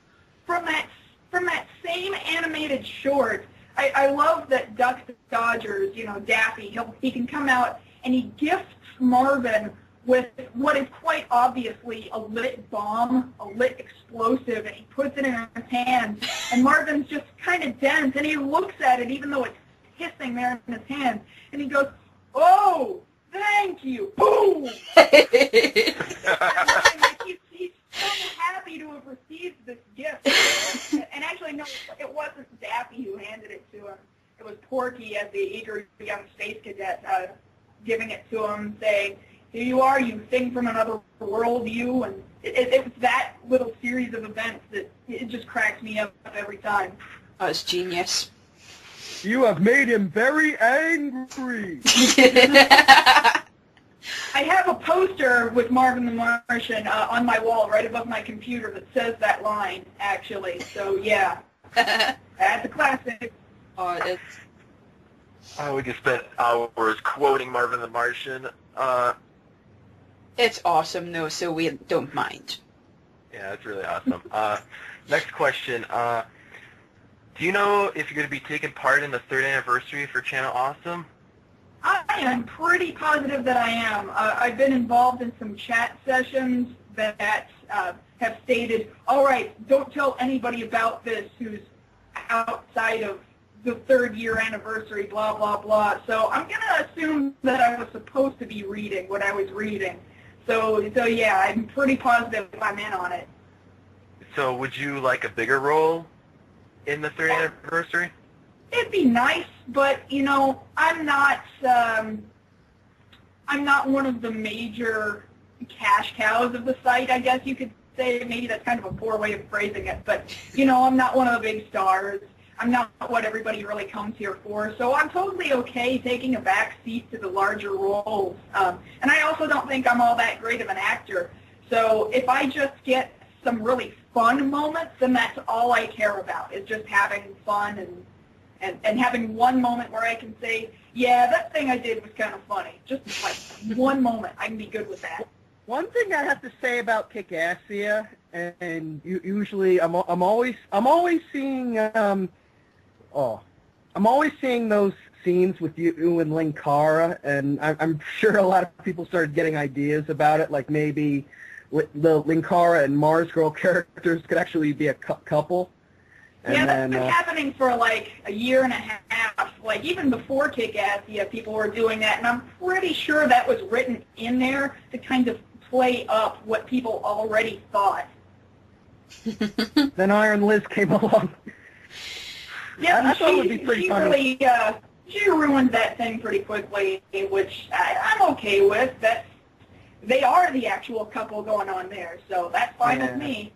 From that from that same animated short, I, I love that Duck Dodgers, you know, Daffy, he'll, he can come out and he gifts Marvin with what is quite obviously a lit bomb, a lit explosive, and he puts it in his hand, and Marvin's just kind of dense, and he looks at it even though it's hissing there in his hand, and he goes, oh, thank you, boom! he's, he's so happy to have received this gift. and actually, no, it wasn't Daffy who handed it to him. It was Porky as the eager young space cadet uh, giving it to him, saying, here you are, you thing from another world, you, and it, it, it was that little series of events that it just cracks me up every time. Oh, it's genius. You have made him very angry. I have a poster with Marvin the Martian uh, on my wall right above my computer that says that line, actually. So, yeah. That's a classic. oh, it's Oh, we could spend hours quoting Marvin the Martian. Uh, it's awesome though, so we don't mind. yeah, that's really awesome. Uh, next question. Uh, do you know if you're going to be taking part in the third anniversary for Channel Awesome? I am pretty positive that I am. Uh, I've been involved in some chat sessions that uh, have stated, all right, don't tell anybody about this who's outside of the third year anniversary, blah, blah, blah. So I'm going to assume that I was supposed to be reading what I was reading. So, so yeah, I'm pretty positive I'm in on it. So would you like a bigger role in the third anniversary? It'd be nice, but you know, I'm not. Um, I'm not one of the major cash cows of the site. I guess you could say. Maybe that's kind of a poor way of phrasing it, but you know, I'm not one of the big stars. I'm not what everybody really comes here for. So I'm totally okay taking a back seat to the larger roles. Um, and I also don't think I'm all that great of an actor. So if I just get some really fun moments, then that's all I care about is just having fun and, and, and having one moment where I can say, yeah, that thing I did was kind of funny. Just like one moment. I can be good with that. One thing I have to say about Kickassia, and, and usually I'm I'm always I'm always seeing um oh I'm always seeing those scenes with you, you and Linkara, and I'm, I'm sure a lot of people started getting ideas about it, like maybe the Linkara and Marzgurl characters could actually be a cou- couple. And yeah, that's then, been uh, happening for like a year and a half. Like even before Kick-Ass, yeah, people were doing that, and I'm pretty sure that was written in there to kind of play up what people already thought. then Iron Liz came along. Yeah, I and thought it would be pretty she funny. really uh, she ruined that thing pretty quickly, which I, I'm okay with. That they are the actual couple going on there, so that's fine Yeah. with me.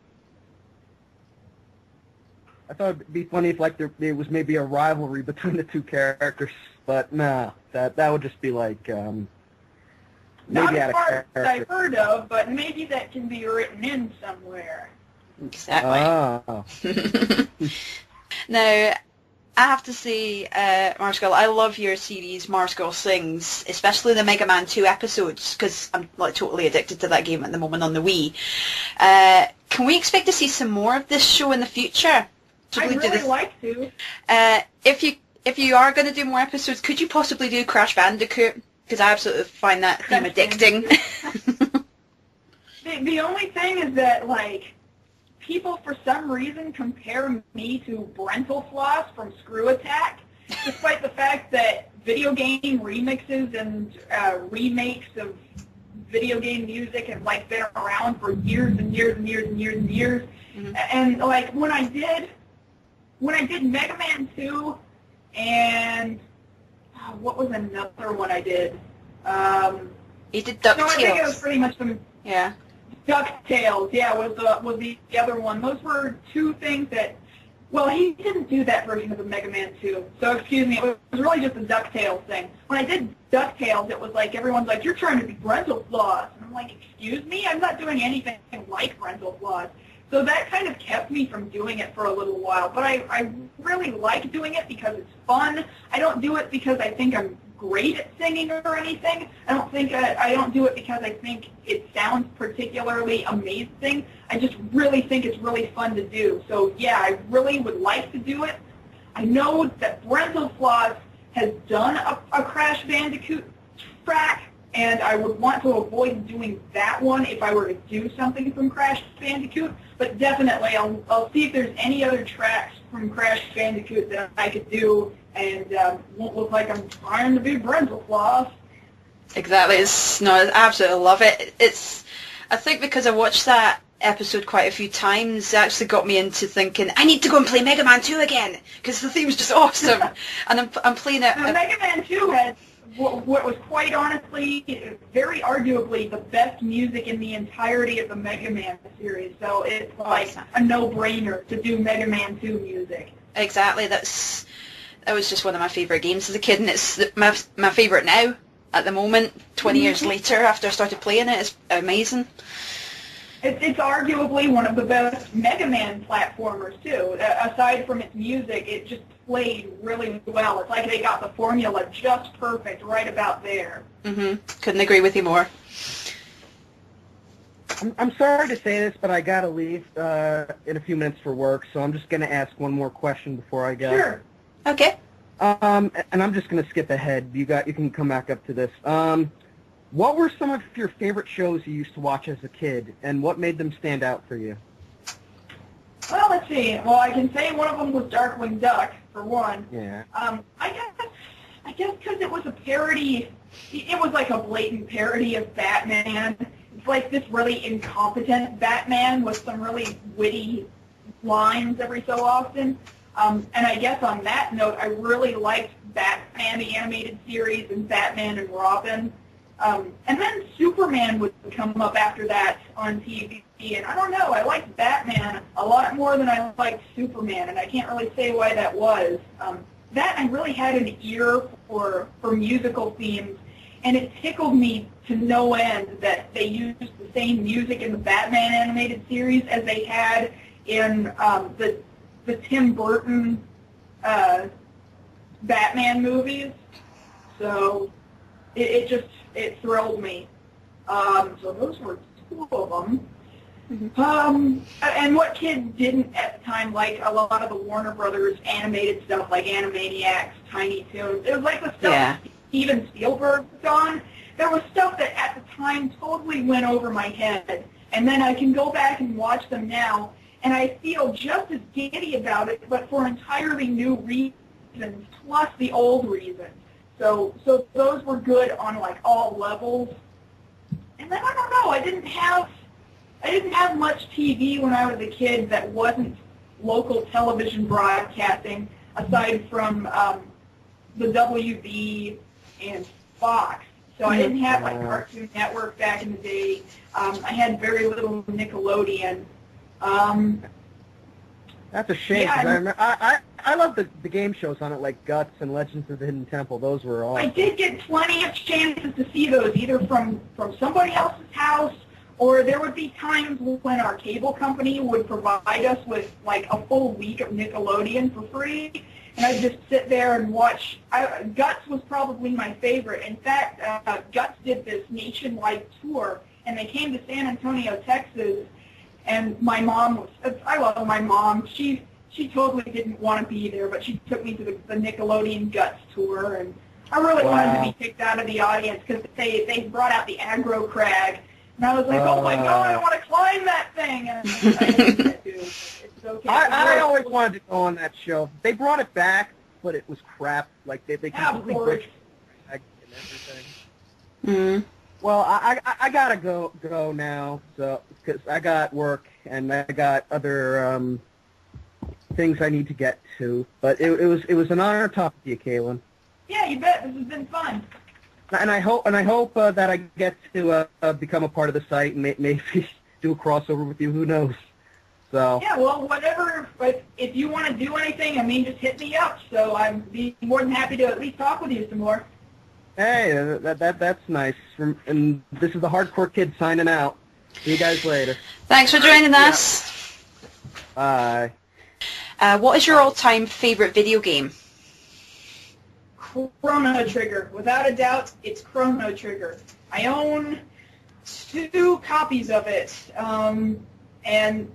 I thought it'd be funny if like there, there was maybe a rivalry between the two characters, but nah, that that would just be like um, Not maybe as out far of as I've heard of, but maybe that can be written in somewhere. Exactly. Oh, Now, I have to say, uh, Marzgurl, I love your series, Marzgurl Sings, especially the Mega Man 2 episodes, because I'm like totally addicted to that game at the moment on the Wii. Uh, can we expect to see some more of this show in the future? Should I'd really like to. Uh, if you if you are going to do more episodes, could you possibly do Crash Bandicoot? Because I absolutely find that theme addicting. The, the only thing is that, like, people for some reason compare me to Brentalfloss from ScrewAttack, despite the fact that video game remixes and uh, remakes of video game music have, like, been around for years and years and years and years and years. Mhm. And, like, when I did, when I did Mega Man 2 and, oh, what was another one I did? Um, you did no, I think it was pretty much the Yeah. DuckTales, yeah, was the was the other one. Those were two things that Well, he didn't do that version of the Mega Man 2. So, excuse me, it was really just a DuckTales thing. When I did DuckTales, it was like everyone's like, you're trying to be Brentalfloss. And I'm like, excuse me? I'm not doing anything like Brentalfloss. So that kind of kept me from doing it for a little while. But I, I really like doing it because it's fun. I don't do it because I think I'm great at singing or anything. I don't think I, I don't do it because I think it sounds particularly amazing. I just really think it's really fun to do. So yeah, I really would like to do it. I know that Brentalfloss has done a, a Crash Bandicoot track, and I would want to avoid doing that one if I were to do something from Crash Bandicoot. But definitely, I'll, I'll see if there's any other tracks from Crash Bandicoot that I could do and um, won't look like I'm trying to be Brentalfloss. Exactly. It's no, I absolutely love it. It's I think because I watched that episode quite a few times, it actually got me into thinking I need to go and play Mega Man 2 again because the theme's just awesome. and I'm I'm playing it. Now, Mega Man 2 has what, what was quite honestly, very arguably, the best music in the entirety of the Mega Man series. So it's like Awesome. a no-brainer to do Mega Man 2 music. Exactly. That's that was just one of my favourite games as a kid, and it's my my favourite now at the moment. 20 years later, after I started playing it, it's amazing. It's, it's arguably one of the best Mega Man platformers too. Uh, aside from its music, it just played really well. It's like they got the formula just perfect right about there. Mhm. Couldn't agree with you more. I'm, I'm sorry to say this, but I gotta leave uh, in a few minutes for work, so I'm just gonna ask one more question before I go. Sure. Okay. Um, and I'm just gonna skip ahead. You got, you can come back up to this. Um, what were some of your favorite shows you used to watch as a kid, and what made them stand out for you? Well, let's see. Well, I can say one of them was Darkwing Duck for one. Yeah. Um, I guess I guess because it was a parody. It was like a blatant parody of Batman. It's like this really incompetent Batman with some really witty lines every so often. Um, and I guess on that note, I really liked Batman the animated series and Batman and Robin. Um, and then Superman would come up after that on TV. And I don't know, I liked Batman a lot more than I liked Superman, and I can't really say why that was. Um, that I really had an ear for for musical themes, and it tickled me to no end that they used the same music in the Batman animated series as they had in um, the the Tim Burton uh, Batman movies. So it, it just it thrilled me. Um, so those were two of them. Um, and what kid didn't at the time like a lot of the Warner Brothers animated stuff like Animaniacs, Tiny Toons? It was like the stuff Yeah. Steven Spielberg was on. There was stuff that at the time totally went over my head. And then I can go back and watch them now, and I feel just as giddy about it, but for entirely new reasons, plus the old reasons. So, so those were good on like all levels. And then I don't know, I didn't have, I didn't have much TV when I was a kid that wasn't local television broadcasting, aside from um, the WB and Fox. So I didn't have like Cartoon Network back in the day. Um, I had very little Nickelodeon. Um, That's a shame. Yeah, I- remember, I, I I love the the game shows on it, like Guts and Legends of the Hidden Temple. Those were all. I did get plenty of chances to see those, either from from somebody else's house, or there would be times when our cable company would provide us with like a full week of Nickelodeon for free, and I'd just sit there and watch. I, Guts was probably my favorite. In fact, uh, Guts did this nationwide tour, and they came to San Antonio, Texas, and my mom was. I love my mom. She she totally didn't want to be there, but she took me to the, the Nickelodeon Guts tour, and I really wanted to be kicked out of the audience because they they brought out the aggro crag, and I was like, oh my god, I Uh. want to climb that thing. And I didn't get to. It's okay. I, I always wanted to go on that show. They brought it back, but it was crap. Like they they Yeah, of completely course. butchered and everything. Mm. Well, I, I I gotta go go now, so because I got work and I got other um things I need to get to. But it, it was it was an honor to talk to you, Kaylin. Yeah, you bet. This has been fun. And I hope and I hope uh, that I get to uh, uh, become a part of the site and may, maybe do a crossover with you. Who knows? So Yeah, well, whatever. But if you want to do anything, I mean, just hit me up. So I'd be more than happy to at least talk with you some more. Hey, that, that that that's nice. And this is the hardcore kid signing out. See you guys later. Thanks for joining us. Bye. Uh, what is your all-time favorite video game? Chrono Trigger. Without a doubt, it's Chrono Trigger. I own two copies of it, um, and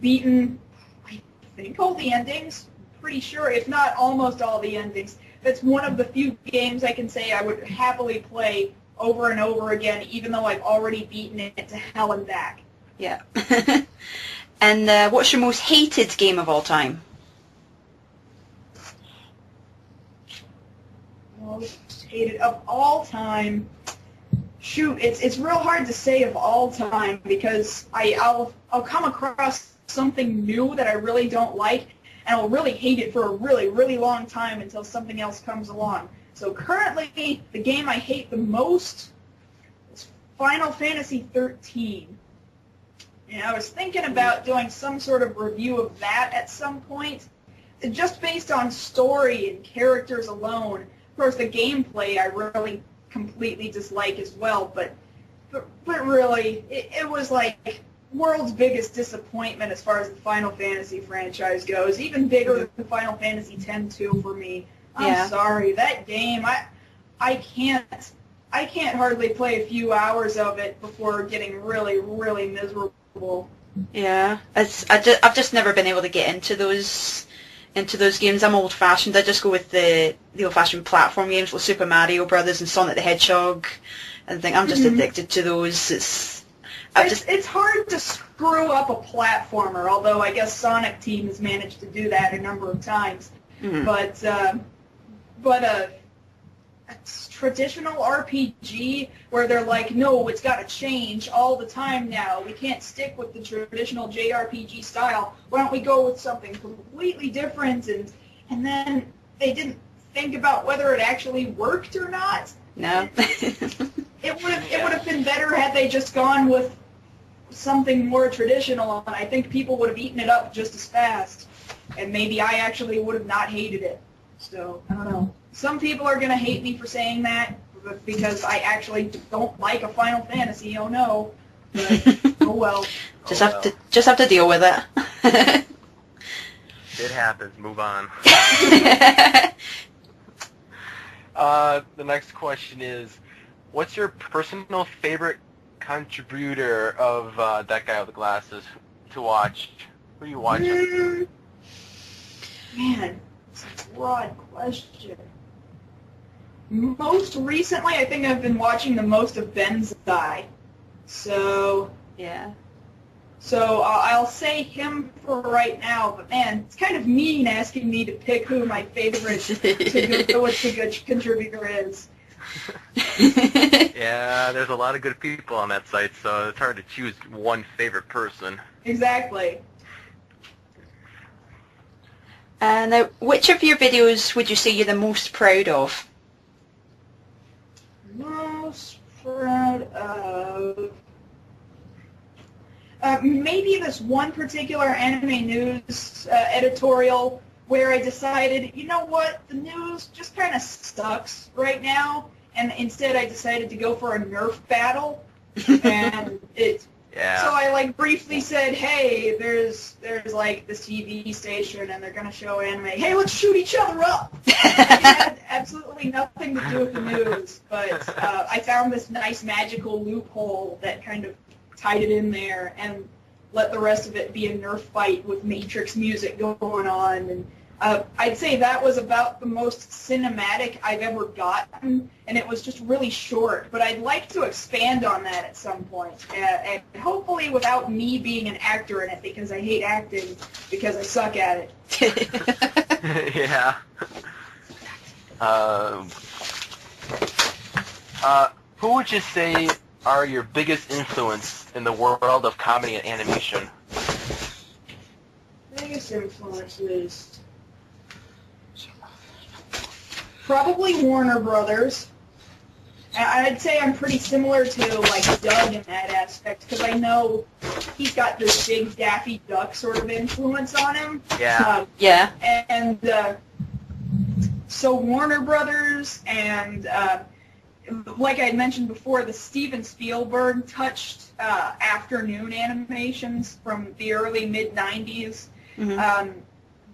beaten, I think, all the endings. Pretty sure, if not almost all the endings. That's one of the few games I can say I would happily play over and over again, even though I've already beaten it to hell and back. Yeah. and uh, what's your most hated game of all time? most hated of all time. Shoot, it's it's real hard to say of all time because I I'll I'll come across something new that I really don't like and I'll really hate it for a really really long time until something else comes along. So currently, the game I hate the most is Final Fantasy 13. And I was thinking about doing some sort of review of that at some point, just based on story and characters alone. Of course, the gameplay I really completely dislike as well, but but, but really, it, it was like world's biggest disappointment as far as the Final Fantasy franchise goes. Even bigger than Final Fantasy X-2 for me. I'm Yeah. sorry, that game, I I can't I can't hardly play a few hours of it before getting really really miserable. Yeah, it's, I ju- I've just never been able to get into those into those games. I'm old fashioned. I just go with the the old fashioned platform games like Super Mario Brothers and Sonic the Hedgehog. And I think I'm just Mhm. addicted to those. It's It's, just it's hard to screw up a platformer, although I guess Sonic Team has managed to do that a number of times. mm, But uh, but a, a traditional RPG where they're like, no, it's got to change all the time now. We can't stick with the traditional JRPG style. Why don't we go with something completely different? And and then they didn't think about whether it actually worked or not. no. It would have it would have been better had they just gone with something more traditional, and I think people would have eaten it up just as fast, and maybe I actually would have not hated it. So I don't know. Some people are gonna hate me for saying that because I actually don't like a Final Fantasy. Oh no. But, oh well. just Oh, have to just have to deal with it. It happens. Move on. Uh, the next question is, what's your personal favorite contributor of uh, that guy with the glasses to watch? Who are you watching? Man, it's a broad question. Most recently, I think I've been watching the most of Benzaie. So, yeah. so uh, I'll say him for right now. But man, it's kind of mean asking me to pick who my favorite to go with the good contributor is. Yeah, there's a lot of good people on that site, so it's hard to choose one favorite person. Exactly. Uh, now, which of your videos would you say you're the most proud of? Most proud of. Uh, maybe this one particular anime news uh, editorial where I decided, you know what, the news just kind of sucks right now, and instead I decided to go for a Nerf battle, and it Yeah. so I like briefly said, "Hey, there's there's like this TV station and they're gonna show anime. Hey, let's shoot each other up." it had absolutely nothing to do with the news, but uh, I found this nice magical loophole that kind of tied it in there and let the rest of it be a Nerf fight with Matrix music going on. And uh, I'd say that was about the most cinematic I've ever gotten, and it was just really short. But I'd like to expand on that at some point, uh, and hopefully without me being an actor in it, because I hate acting because I suck at it. yeah. Um, uh, who would you say are your biggest influence in the world of comedy and animation? Biggest influences. Probably Warner Brothers. I'd say I'm pretty similar to like Doug in that aspect because I know he's got this big Daffy Duck sort of influence on him. Yeah. Um, Yeah. and uh, so Warner Brothers and uh, like I had mentioned before, the Steven Spielberg touched uh, afternoon animations from the early mid '90s. Mhm. Um,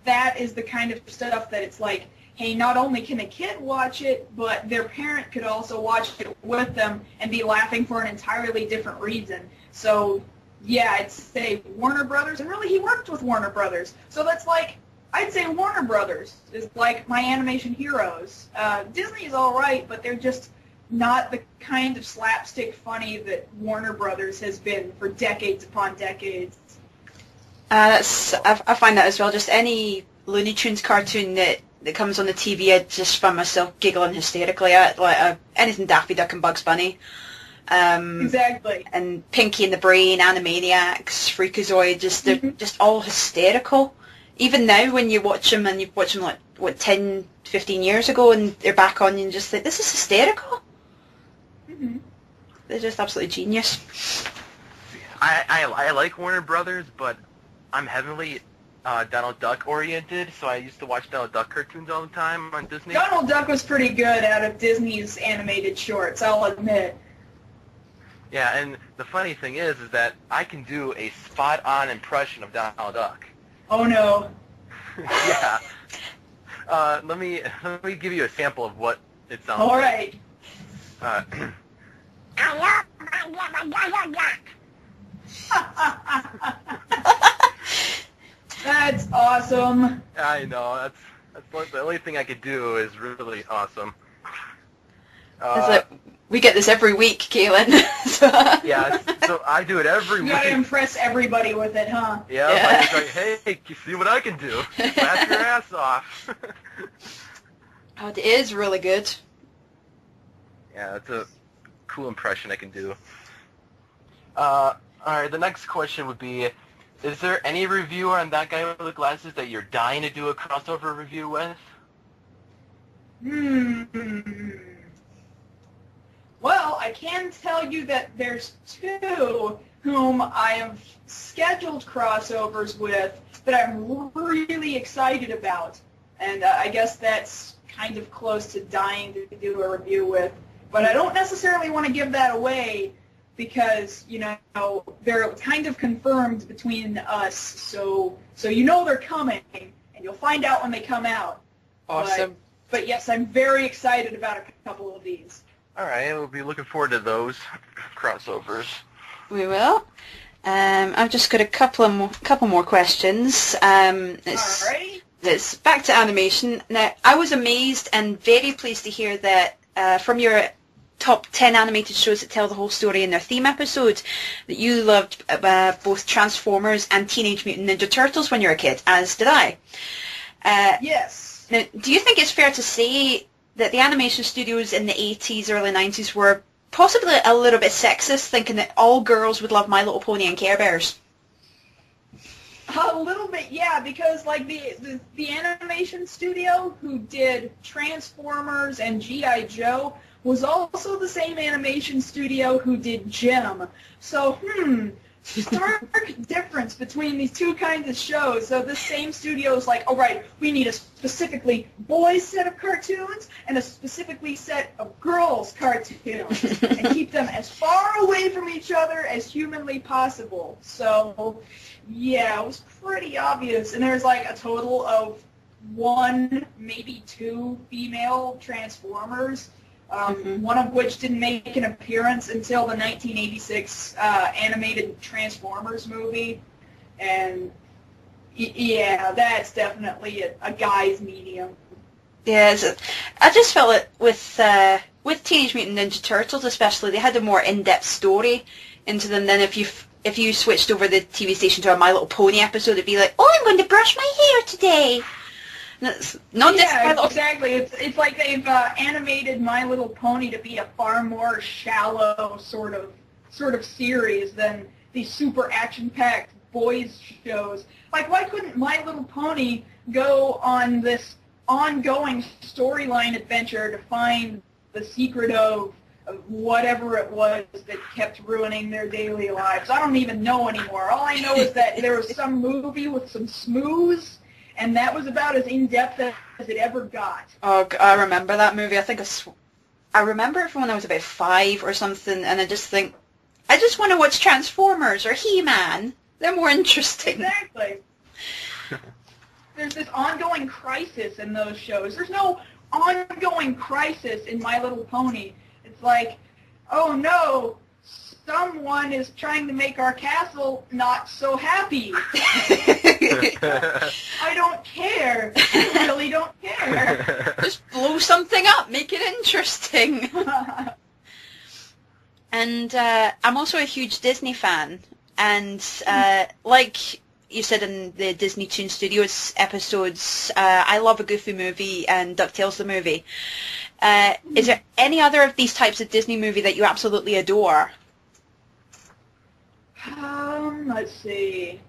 that is the kind of stuff that it's like, hey, not only can a kid watch it, but their parent could also watch it with them and be laughing for an entirely different reason. So, yeah, I'd say Warner Brothers, and really he worked with Warner Brothers. So that's like, I'd say Warner Brothers is like my animation heroes. Uh, Disney is all right, but they're just not the kind of slapstick funny that Warner Brothers has been for decades upon decades. Uh, that's I, I find that as well. Just any Looney Tunes cartoon that, that comes on the TV, I just find myself giggling hysterically at. Like uh, anything Daffy Duck and Bugs Bunny, um, Exactly. and Pinky and the Brain, Animaniacs, Freakazoid. Just they're Mhm. just all hysterical. Even now, when you watch them and you watch them like what 10, 15 years ago, and they're back on, you just think this is hysterical. hmm They're just absolutely genius. I, I I like Warner Brothers, but I'm heavily uh, Donald Duck oriented, so I used to watch Donald Duck cartoons all the time on Disney. Donald Duck was pretty good out of Disney's animated shorts, I'll admit. Yeah, and the funny thing is, is that I can do a spot-on impression of Donald Duck. Oh no. yeah. Uh, let me let me give you a sample of what it sounds All like. right. Uh, That's awesome. I know that's that's one, the only thing I could do is really awesome. Uh, like, we get this every week, Kaylyn. So- yeah, so I do it every You week. gotta impress everybody with it, huh? Yeah, Yeah. Like, hey, you see what I can do? Laugh your ass off. Oh, it is really good. yeah, that's a cool impression I can do. Uh, alright, the next question would be, is there any reviewer on That Guy with the Glasses that you're dying to do a crossover review with? Hmm. Well, I can tell you that there's two whom I have scheduled crossovers with that I'm really excited about. And uh, I guess that's kind of close to dying to do a review with. But I don't necessarily want to give that away because, you know, they're kind of confirmed between us. So, so you know they're coming, and you'll find out when they come out. Awesome. But yes, I'm very excited about a couple of these. Alright, we'll be looking forward to those crossovers. We will. Um, I've just got a couple of more, couple more questions. Um, it's, Alrighty. it's back to animation. Now, I was amazed and very pleased to hear that uh, from your top 10 animated shows that tell the whole story in their theme episode, that you loved uh, both Transformers and Teenage Mutant Ninja Turtles when you were a kid, as did I. Uh, Yes. Now, do you think it's fair to say that the animation studios in the 80s, early 90s were possibly a little bit sexist, thinking that all girls would love My Little Pony and Care Bears? A little bit, yeah, because like the, the the animation studio who did Transformers and GI Joe was also the same animation studio who did Jem. So, hmm, stark difference between these two kinds of shows. So this same studio is like, all right, we need a specifically boys set of cartoons and a specifically set of girls cartoons, and keep them as far away from each other as humanly possible. So, yeah, it was pretty obvious. And there's like a total of one, maybe two female Transformers, um, Mhm. one of which didn't make an appearance until the 1986 uh, animated Transformers movie. And y- yeah, that's definitely a, a guy's medium. Yeah, I just felt it with uh, with Teenage Mutant Ninja Turtles, especially they had a more in-depth story into them than if you if you switched over the TV station to a My Little Pony episode. It'd be like, oh, I'm going to brush my hair today. Not yeah, exactly. It's, it's like they've uh, animated My Little Pony to be a far more shallow sort of sort of series than these super action-packed boys shows. Like, why couldn't My Little Pony go on this ongoing storyline adventure to find the secret of whatever it was that kept ruining their daily lives. I don't even know anymore. All I know is that there was some movie with some smooze, and that was about as in-depth as it ever got. Oh, I remember that movie. I think I, sw- I remember it from when I was about five or something, and I just think, I just want to watch Transformers or He-Man. They're more interesting. Exactly. There's this ongoing crisis in those shows. There's no ongoing crisis in My Little Pony. It's like, oh no, someone is trying to make our castle not so happy. I don't care. I really don't care. just blow something up, make it interesting. And uh, I'm also a huge Disney fan, and uh, like you said in the Disney Toon Studios episodes, uh, I love a Goofy movie and DuckTales the movie. Uh, is there any other of these types of Disney movie that you absolutely adore? um, let's see.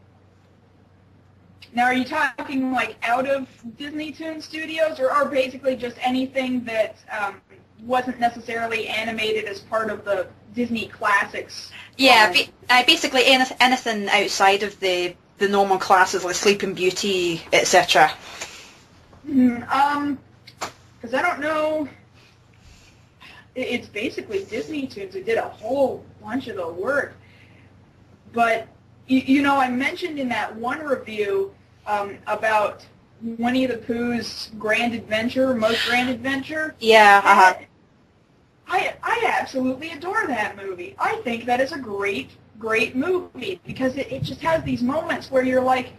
Now, are you talking like out of Disney Toon Studios, or, or basically just anything that um, wasn't necessarily animated as part of the Disney classics? Yeah, ba- uh, basically any- anything outside of the the normal classes like Sleeping Beauty, etc. Hmm, um, because I don't know. It's basically Disney Toons who did a whole bunch of the work. But, you know, I mentioned in that one review um, about Winnie the Pooh's Grand Adventure, Most Grand Adventure. Yeah, uh-huh. I, I absolutely adore that movie. I think that is a great, great movie because it, it just has these moments where you're like,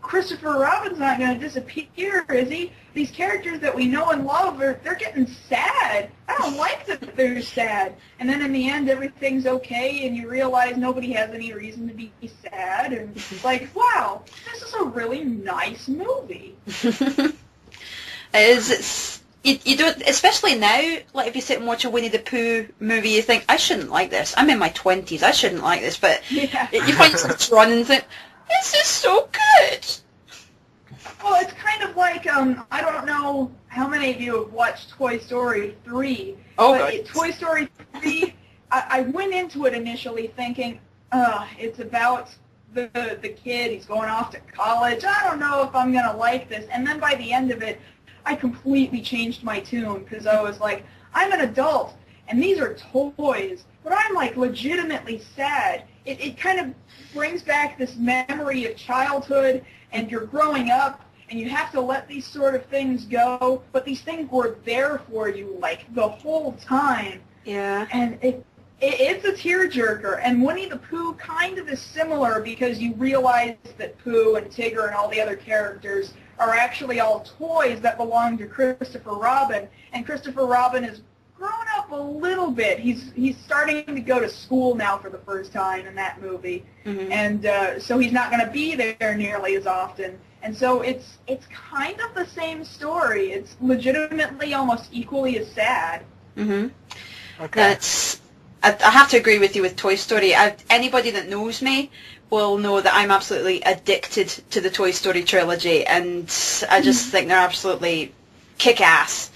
Christopher Robin's not going to disappear, is he? These characters that we know and love, are, they're getting sad. I don't like that they're sad. And then in the end, everything's okay, and you realize nobody has any reason to be sad. And it's like, wow, this is a really nice movie. it is. It's you, you don't, especially now. Like if you sit and watch a Winnie the Pooh movie, you think I shouldn't like this. I'm in my twenties. I shouldn't like this. But Yeah. you find yourself running and think this is so good. Well, it's kind of like um, I don't know how many of you have watched Toy Story three. Oh, but it- Toy Story three, I, I went into it initially thinking, uh, it's about the the kid. He's going off to college. I don't know if I'm gonna like this. And then by the end of it, I completely changed my tune because I was like, I'm an adult, and these are toys, but I'm like legitimately sad. It it kind of brings back this memory of childhood, and you're growing up, and you have to let these sort of things go. But these things were there for you like the whole time, Yeah. and it. it it's a tearjerker, and Winnie the Pooh kind of is similar because you realize that Pooh and Tigger and all the other characters are actually all toys that belong to Christopher Robin, and Christopher Robin has grown up a little bit. He's he's starting to go to school now for the first time in that movie, Mhm. and uh, so he's not going to be there nearly as often. And so it's it's kind of the same story. It's legitimately almost equally as sad. Mhm. Okay. That's. I, I have to agree with you with Toy Story. I, anybody that knows me will know that I'm absolutely addicted to the Toy Story trilogy, and I just think they're absolutely kick ass. It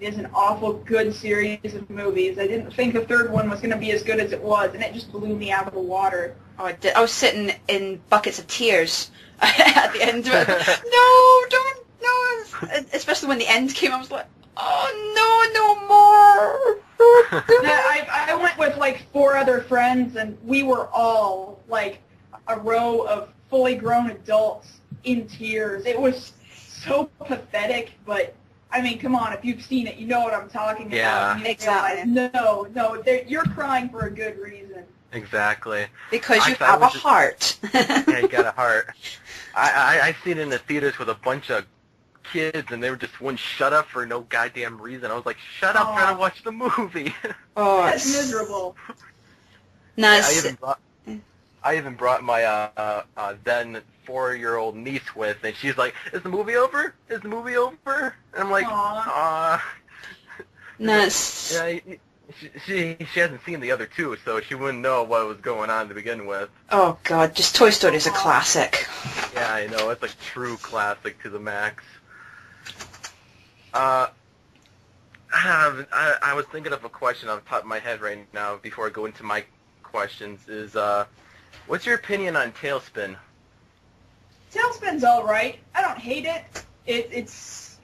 is an awful good series of movies. I didn't think the third one was going to be as good as it was, and it just blew me out of the water. Oh, I, did, I was sitting in buckets of tears at the end of it. no, don't, no. Especially when the end came, I was like, oh no, no more. I, I went with like four other friends, and we were all like a row of fully grown adults in tears. It was so pathetic, but I mean, come on, if you've seen it, you know what I'm talking Yeah. about. You Exactly. No, no, you're crying for a good reason. Exactly. because you thought have it a just- heart. Yeah, you got a heart. I, I I seen it in the theaters with a bunch of kids, and they were just wouldn't shut up for no goddamn reason. I was like, shut up, trying Aw. to watch the movie. oh, That's it's miserable. No, I even brought I even brought my uh, uh, uh, then four-year-old niece with, and she's like, "Is the movie over? Is the movie over?" And I'm like, "Ah." no, Yeah, she, she she hasn't seen the other two, so she wouldn't know what was going on to begin with. oh god, just Toy Story is a classic. Yeah, I know it's a true classic to the max. Uh, have, I, I was thinking of a question off the top of my head right now before I go into my questions. Is uh, what's your opinion on TaleSpin? TaleSpin's all right. I don't hate it. It it's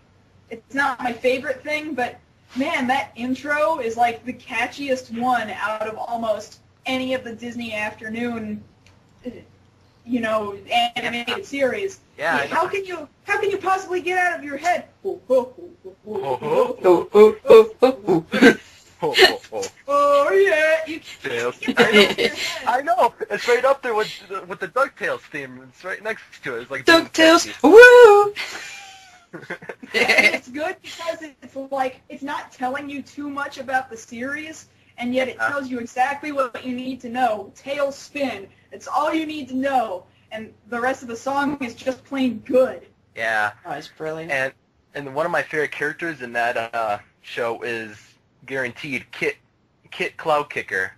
it's not my favorite thing, but man, that intro is like the catchiest one out of almost any of the Disney afternoon, you know, animated series. Yeah. How can you how can you possibly get out of your head? Oh, oh. Oh, oh, yeah, you Tails. I know. out of your head. I know. It's right up there with the, with the Ducktales theme. It's right next to it. It's like DuckTales, woo! It's good because it's like it's not telling you too much about the series, and yet it Uh. tells you exactly what you need to know. TaleSpin. It's all you need to know, and the rest of the song is just plain good. yeah. Oh, it's brilliant. And and one of my favorite characters in that uh, show is guaranteed Kit Kit Cloudkicker.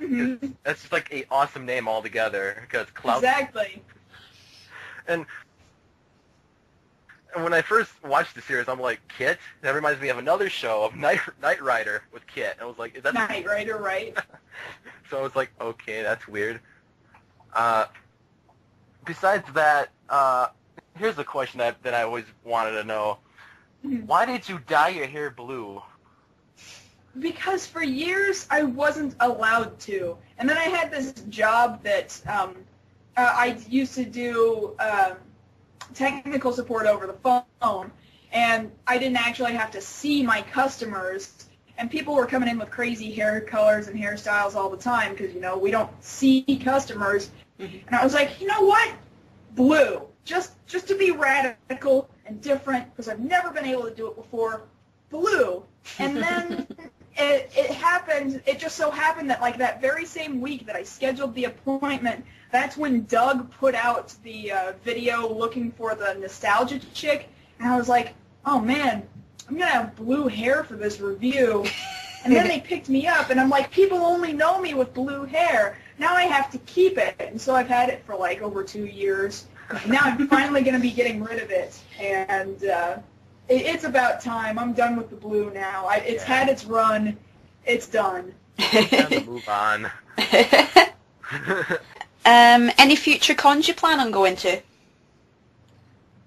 Mhm. That's just like a awesome name altogether because Cloud. Exactly. And and when I first watched the series, I'm like Kit. That reminds me of another show of Knight Knight Rider with Kit. And I was like, is that Knight Rider, right? so I was like, okay, that's weird. Uh, besides that, uh, here's a question that, that I always wanted to know. Mhm. Why did you dye your hair blue? Because for years I wasn't allowed to, and then I had this job that um, uh, I used to do um, technical support over the phone, and I didn't actually have to see my customers. And people were coming in with crazy hair colors and hairstyles all the time because you know we don't see customers. Mhm. And I was like, you know what, blue, just just to be radical and different because I've never been able to do it before, blue. And then it, it happened, it just so happened that like that very same week that I scheduled the appointment, that's when Doug put out the uh, video looking for the nostalgia chick, and I was like, oh man, I'm gonna have blue hair for this review. And then they picked me up, and I'm like, people only know me with blue hair. Now I have to keep it, and so I've had it for like over two years. Now I'm finally going to be getting rid of it, and uh, it's about time. I'm done with the blue now. I, it's Yeah. had its run. It's done. Time to move on. um, any future cons you plan on going to?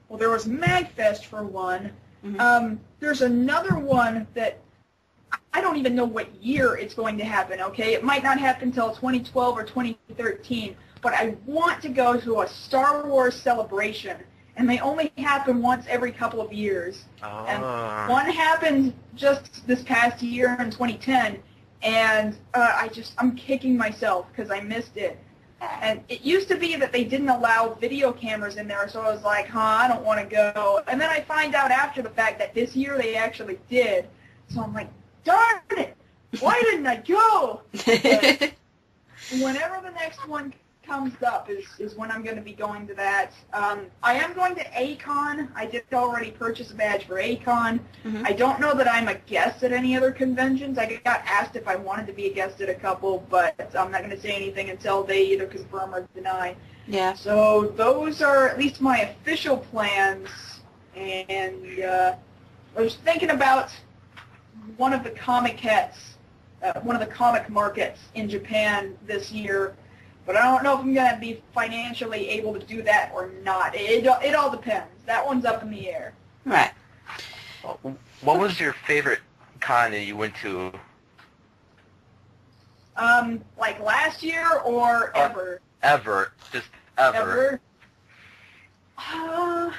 Well, there was MagFest for one. Mhm. Um, there's another one that I don't even know what year it's going to happen. Okay, it might not happen until 2012 or 2013. But I want to go to a Star Wars celebration, and they only happen once every couple of years. oh. One happened just this past year in 2010, and uh, I just I'm kicking myself because I missed it. And it used to be that they didn't allow video cameras in there, so I was like, huh, I don't want to go. And then I find out after the fact that this year they actually did. So I'm like, darn it, why didn't I go? Whenever the next one comes up is, is when I'm going to be going to that. Um, I am going to A-Kon. I did already purchase a badge for A-Kon. Mhm. I don't know that I'm a guest at any other conventions. I got asked if I wanted to be a guest at a couple, but I'm not going to say anything until they either confirm or deny. yeah. So those are at least my official plans. And uh, I was thinking about one of the Comikets, uh, one of the comic markets in Japan this year. But I don't know if I'm going to be financially able to do that or not. It, it, it all depends. That one's up in the air. Right. What was your favorite con that you went to? Um, like last year or Uh, ever? Ever. Just ever. Ever? Uh,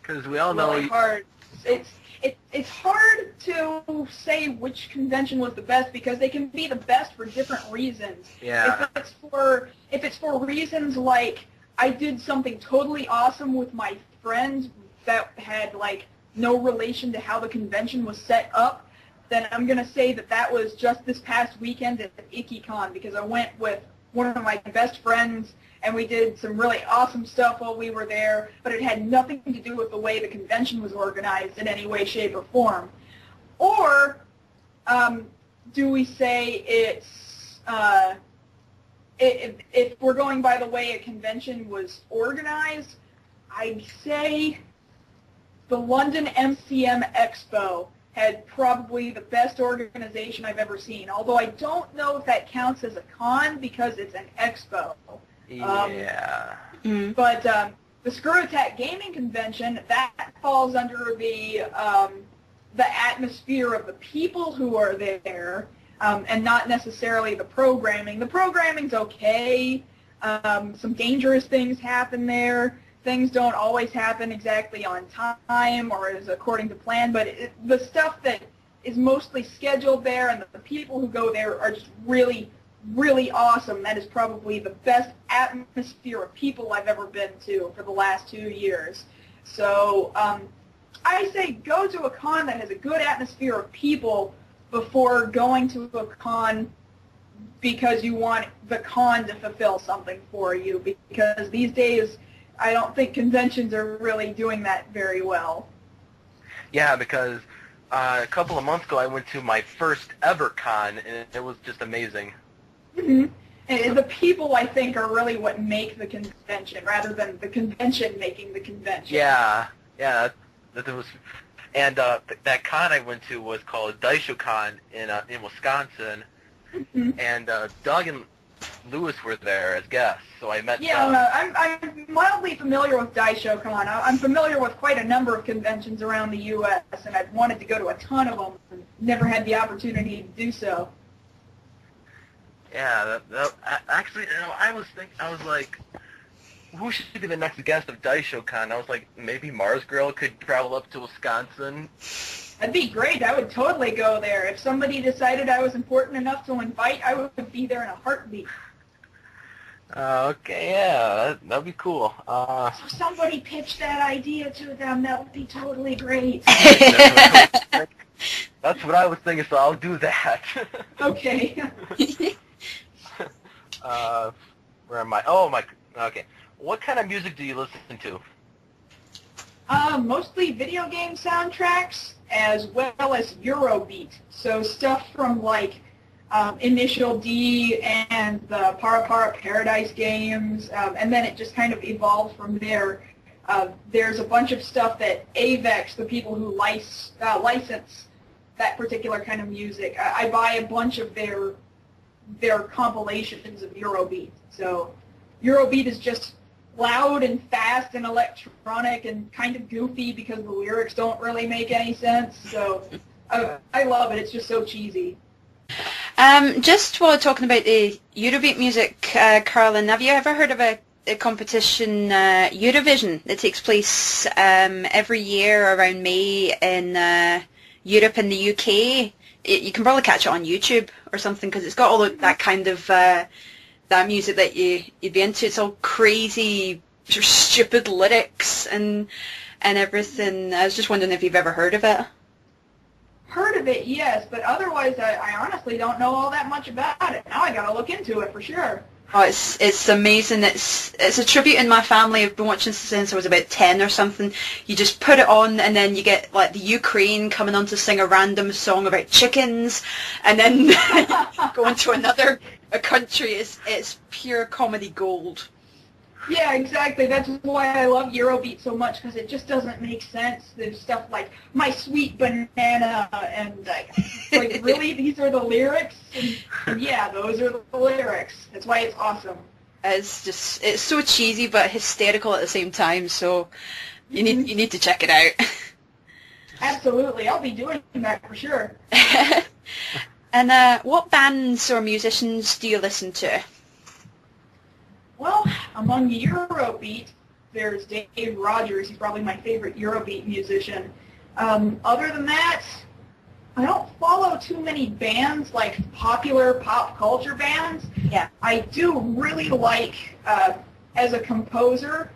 Because we all know really you, hard. It's it, it's hard to say which convention was the best because they can be the best for different reasons. yeah. If it's for if it's for reasons like I did something totally awesome with my friends that had like no relation to how the convention was set up, then I'm gonna say that that was just this past weekend at Ikkicon because I went with one of my best friends and we did some really awesome stuff while we were there, but it had nothing to do with the way the convention was organized in any way, shape, or form. Or um, do we say it's uh, if, if we're going by the way a convention was organized, I'd say the London MCM Expo had probably the best organization I've ever seen. Although I don't know if that counts as a con because it's an expo. Um, Yeah. Mm. But um, the ScrewAttack Gaming Convention that falls under the um, the atmosphere of the people who are there, um, and not necessarily the programming. The programming's okay. Um, some dangerous things happen there. Things don't always happen exactly on time or as according to plan. But it, the stuff that is mostly scheduled there, and the, the people who go there are just really really awesome. That is probably the best atmosphere of people I've ever been to for the last two years. So um, I say go to a con that has a good atmosphere of people before going to a con because you want the con to fulfill something for you because these days I don't think conventions are really doing that very well. Yeah, because uh, a couple of months ago I went to my first ever con, and it was just amazing. Hmm And the people, I think, are really what make the convention, rather than the convention making the convention. Yeah, yeah, that, that was, and uh, th- that con I went to was called Daisho Con in uh, in Wisconsin, Mhm. and uh, Doug and Lewis were there as guests, so I met Yeah, I'm, I'm mildly familiar with DaishoCon. I'm familiar with quite a number of conventions around the U.S., and I've wanted to go to a ton of them, and never had the opportunity to do so. Yeah, that, that, actually, you know, I was think I was like, who should be the next guest of Daisho Con? I was like, maybe Marzgurl could travel up to Wisconsin. That'd be great. I would totally go there. If somebody decided I was important enough to invite, I would be there in a heartbeat. Uh, okay, yeah, that, that'd be cool. Uh, So somebody pitched that idea to them. That would be totally great. that's what I was thinking, so I'll do that. okay. uh, where am I? Oh my. Okay. What kind of music do you listen to? Uh, mostly video game soundtracks as well as Eurobeat. So stuff from like um, Initial D and the Para Para Paradise games, um, and then it just kind of evolved from there. Uh, there's a bunch of stuff that Avex, the people who lic- uh, license that particular kind of music, I, I buy a bunch of their their compilations of Eurobeat. So Eurobeat is just loud and fast and electronic and kind of goofy because the lyrics don't really make any sense. So uh, I love it. It's just so cheesy. Um, just while talking about the Eurobeat music, uh, Kaylyn, have you ever heard of a, a competition, uh, Eurovision, that takes place um, every year around May in uh, Europe and the UK? It, you can probably catch it on YouTube or something because it's got all that kind of uh, that music that you you'd be into. It's all crazy, sort of stupid lyrics and and everything. I was just wondering if you've ever heard of it. Heard of it, yes, but otherwise I, I honestly don't know all that much about it. Now I gotta look into it for sure. Oh, it's it's amazing. It's it's a tribute in my family. I've been watching since I was about ten or something. You just put it on, and then you get like the Ukraine coming on to sing a random song about chickens, and then going to another a country. It's it's pure comedy gold. Yeah, exactly. That's why I love Eurobeat so much because it just doesn't make sense. There's stuff like "My Sweet Banana" and like, like really, these are the lyrics. And, and yeah, those are the lyrics. That's why it's awesome. It's just it's so cheesy but hysterical at the same time. So you need you need to check it out. Absolutely, I'll be doing that for sure. and uh, what bands or musicians do you listen to? Well, among Eurobeat, there's Dave Rodgers. He's probably my favorite Eurobeat musician. Um, other than that, I don't follow too many bands like popular pop culture bands. Yeah. I do really like, uh, as a composer,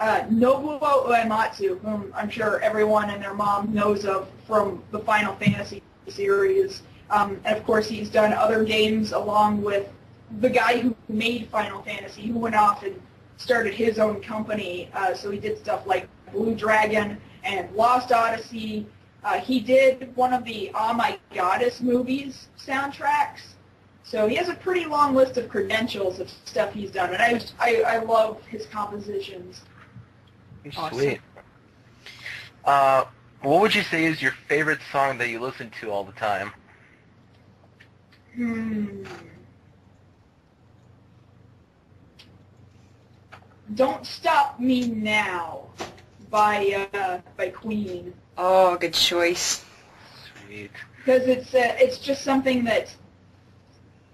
uh, Nobuo Uematsu, whom I'm sure everyone and their mom knows of from the Final Fantasy series. Um, and of course, he's done other games along with the guy who made Final Fantasy, who went off and started his own company. Uh, so he did stuff like Blue Dragon and Lost Odyssey. Uh, he did one of the Oh My Goddess movies soundtracks. So he has a pretty long list of credentials of stuff he's done, and I, I, I love his compositions. Awesome. Sweet. Uh, what would you say is your favorite song that you listen to all the time? Hmm. Don't Stop Me Now by uh, by Queen Oh, good choice. Sweet. because it's uh, it's just something that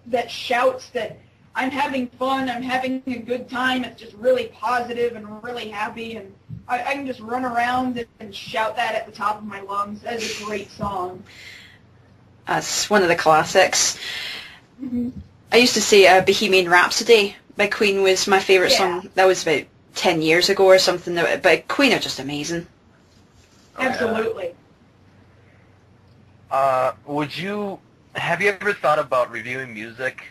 that shouts that I'm having fun, I'm having a good time. It's just really positive and really happy, and I, I can just run around and shout that at the top of my lungs. That is a great song. That's one of the classics. hmm I used to say uh, Bohemian Rhapsody by Queen was my favourite Yeah. song. That was about 10 years ago or something. But Queen are just amazing. Oh. Absolutely. Uh, would you have you ever thought about reviewing music,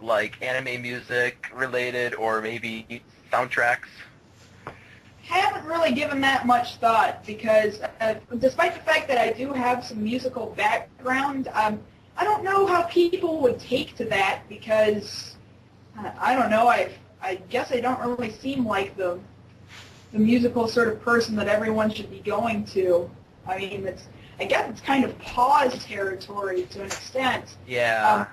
like anime music related, or maybe soundtracks? haven't really given that much thought because uh, despite the fact that I do have some musical background, um, I don't know how people would take to that because I don't know. I I guess I don't really seem like the the musical sort of person that everyone should be going to. I mean, it's I guess it's kind of pause territory to an extent. Yeah. Um,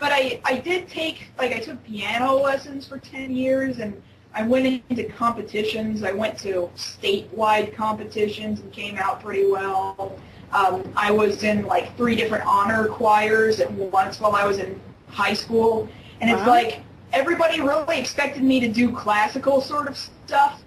but I, I did take, like I took piano lessons for 10 years and I went into competitions. I went to statewide competitions and came out pretty well. Um, I was in like three different honor choirs at once while I was in high school. And it's Wow. like everybody really expected me to do classical sort of stuff.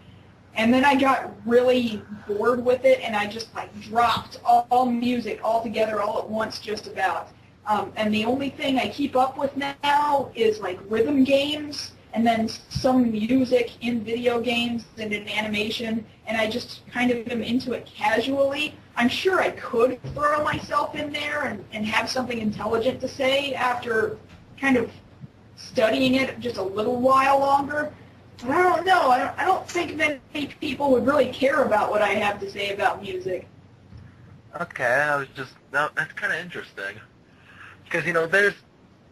And then I got really bored with it and I just like dropped all, all music altogether all at once just about. Um, and the only thing I keep up with now is like rhythm games and then some music in video games and in animation. And I just kind of am into it casually. I'm sure I could throw myself in there and, and have something intelligent to say after kind of studying it just a little while longer. I don't know. I don't, I don't think many people would really care about what I have to say about music. Okay, I was just that's kind of interesting. Because you know, there's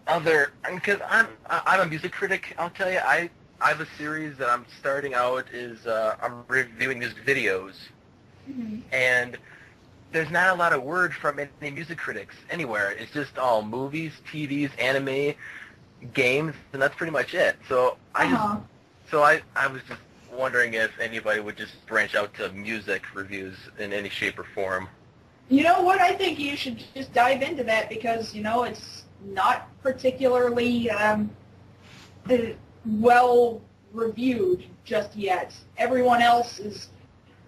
other because I'm I'm a music critic. I'll tell you, I I have a series that I'm starting out is uh, I'm reviewing music videos, and there's not a lot of word from any music critics anywhere. It's just all movies, TVs, anime, games, and that's pretty much it. So I just Uh-huh. so I I was just wondering if anybody would just branch out to music reviews in any shape or form. You know what? I think you should just dive into that because you know it's not particularly um, well reviewed just yet. Everyone else is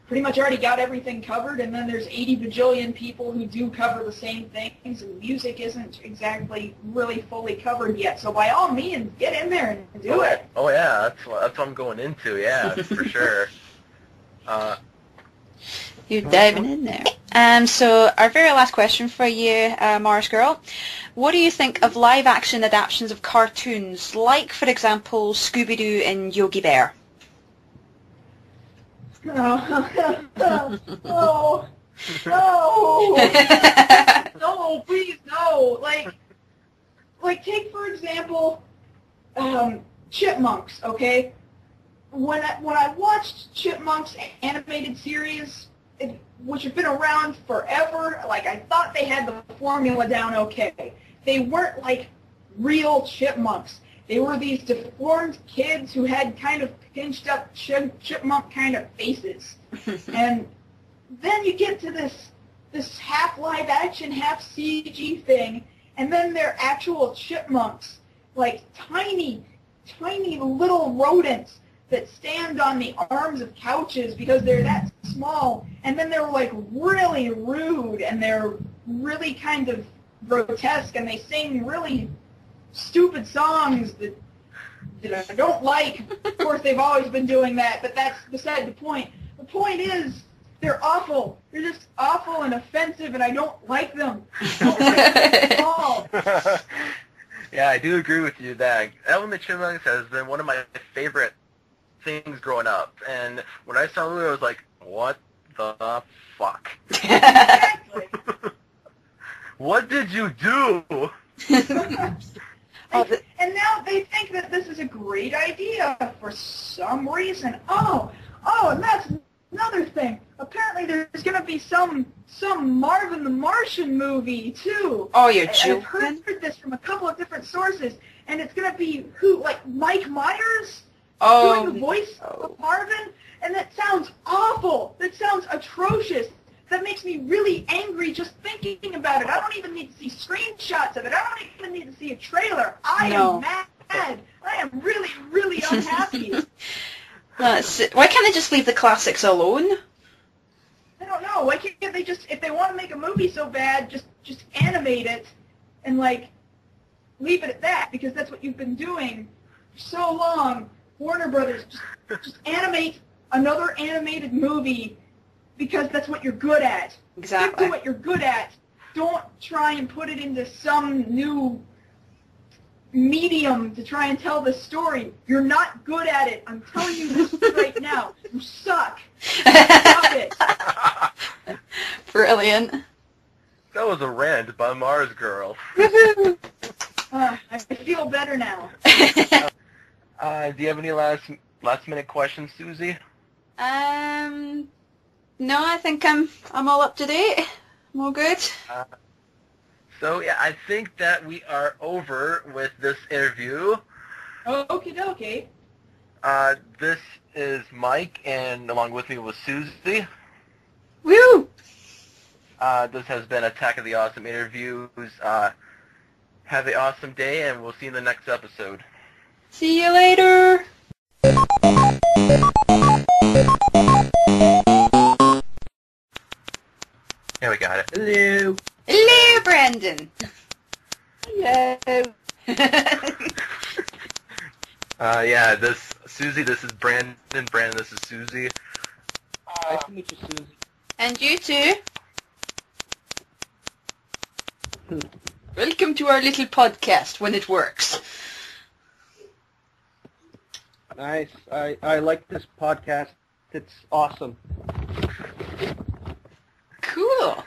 pretty much already got everything covered, and then there's 80 bajillion people who do cover the same things, and music isn't exactly really fully covered yet. So by all means, get in there and do oh, it. Oh yeah, that's what, that's what I'm going into. Yeah, for sure. Uh, You're diving in there. Um, so our very last question for you, uh, Marzgurl. What do you think of live action adaptations of cartoons, like, for example, Scooby-Doo and Yogi Bear? Oh, oh, no. no, please, no. Like, like take for example, um, Chipmunks. Okay, when I when I watched Chipmunks animated series, it, which have been around forever, like I thought they had the formula down okay. They weren't like real chipmunks. They were these deformed kids who had kind of pinched up chip, chipmunk kind of faces. and then you get to this this half live action, half CG thing, and then they're actual chipmunks, like tiny, tiny little rodents that stand on the arms of couches because they're that small, and then they're like really rude and they're really kind of grotesque and they sing really stupid songs that that I don't like. Of course, they've always been doing that, but that's beside the point. The point is, they're awful. They're just awful and offensive, and I don't like them. Don't like them at all. yeah, I do agree with you that Alvin the Chipmunks has been one of my favorite things growing up. And when I saw the movie, I was like, what the fuck? Exactly. what did you do? Oh, the- and now they think that this is a great idea for some reason. Oh, oh, and that's another thing. Apparently there's going to be some some Marvin the Martian movie too. Oh, you're I- I've joking? heard this from a couple of different sources, and it's going to be who like Mike Myers doing oh, the Oh, voice of Marvin, and that sounds awful. That sounds atrocious. That makes me really angry just thinking about it. I don't even need to see screenshots of it. I don't even need to see a trailer. I No. am mad. I am really, really unhappy. that's it. Why can't they just leave the classics alone? I don't know. Why can't they just, if they want to make a movie so bad, just just animate it and like leave it at that because that's what you've been doing for so long. Warner Brothers, just, just animate another animated movie because that's what you're good at. Stick to what you're good at. Don't try and put it into some new medium to try and tell the story. You're not good at it. I'm telling you this right now. You suck. Stop it. Brilliant. That was a rant by Marzgurl. Uh, I feel better now. Uh, do you have any last last minute questions, Susie? um, no, I think I'm I'm all up to date. I'm all good. So yeah, I think that we are over with this interview. Okie dokie. Uh, this is Mike, and along with me was Susie. Woo! Uh, this has been Attack of the Awesome Interviews. Uh, have an awesome day, and we'll see you in the next episode. See you later. Yeah, we got it. Hello. Hello, Brandon. Hello. Uh, yeah, this Susie. This is Brandon. Brandon. This is Susie. Nice to meet you, Susie. and you too. Welcome to our little podcast when it works. Nice. I, I like this podcast. It's awesome. Cool.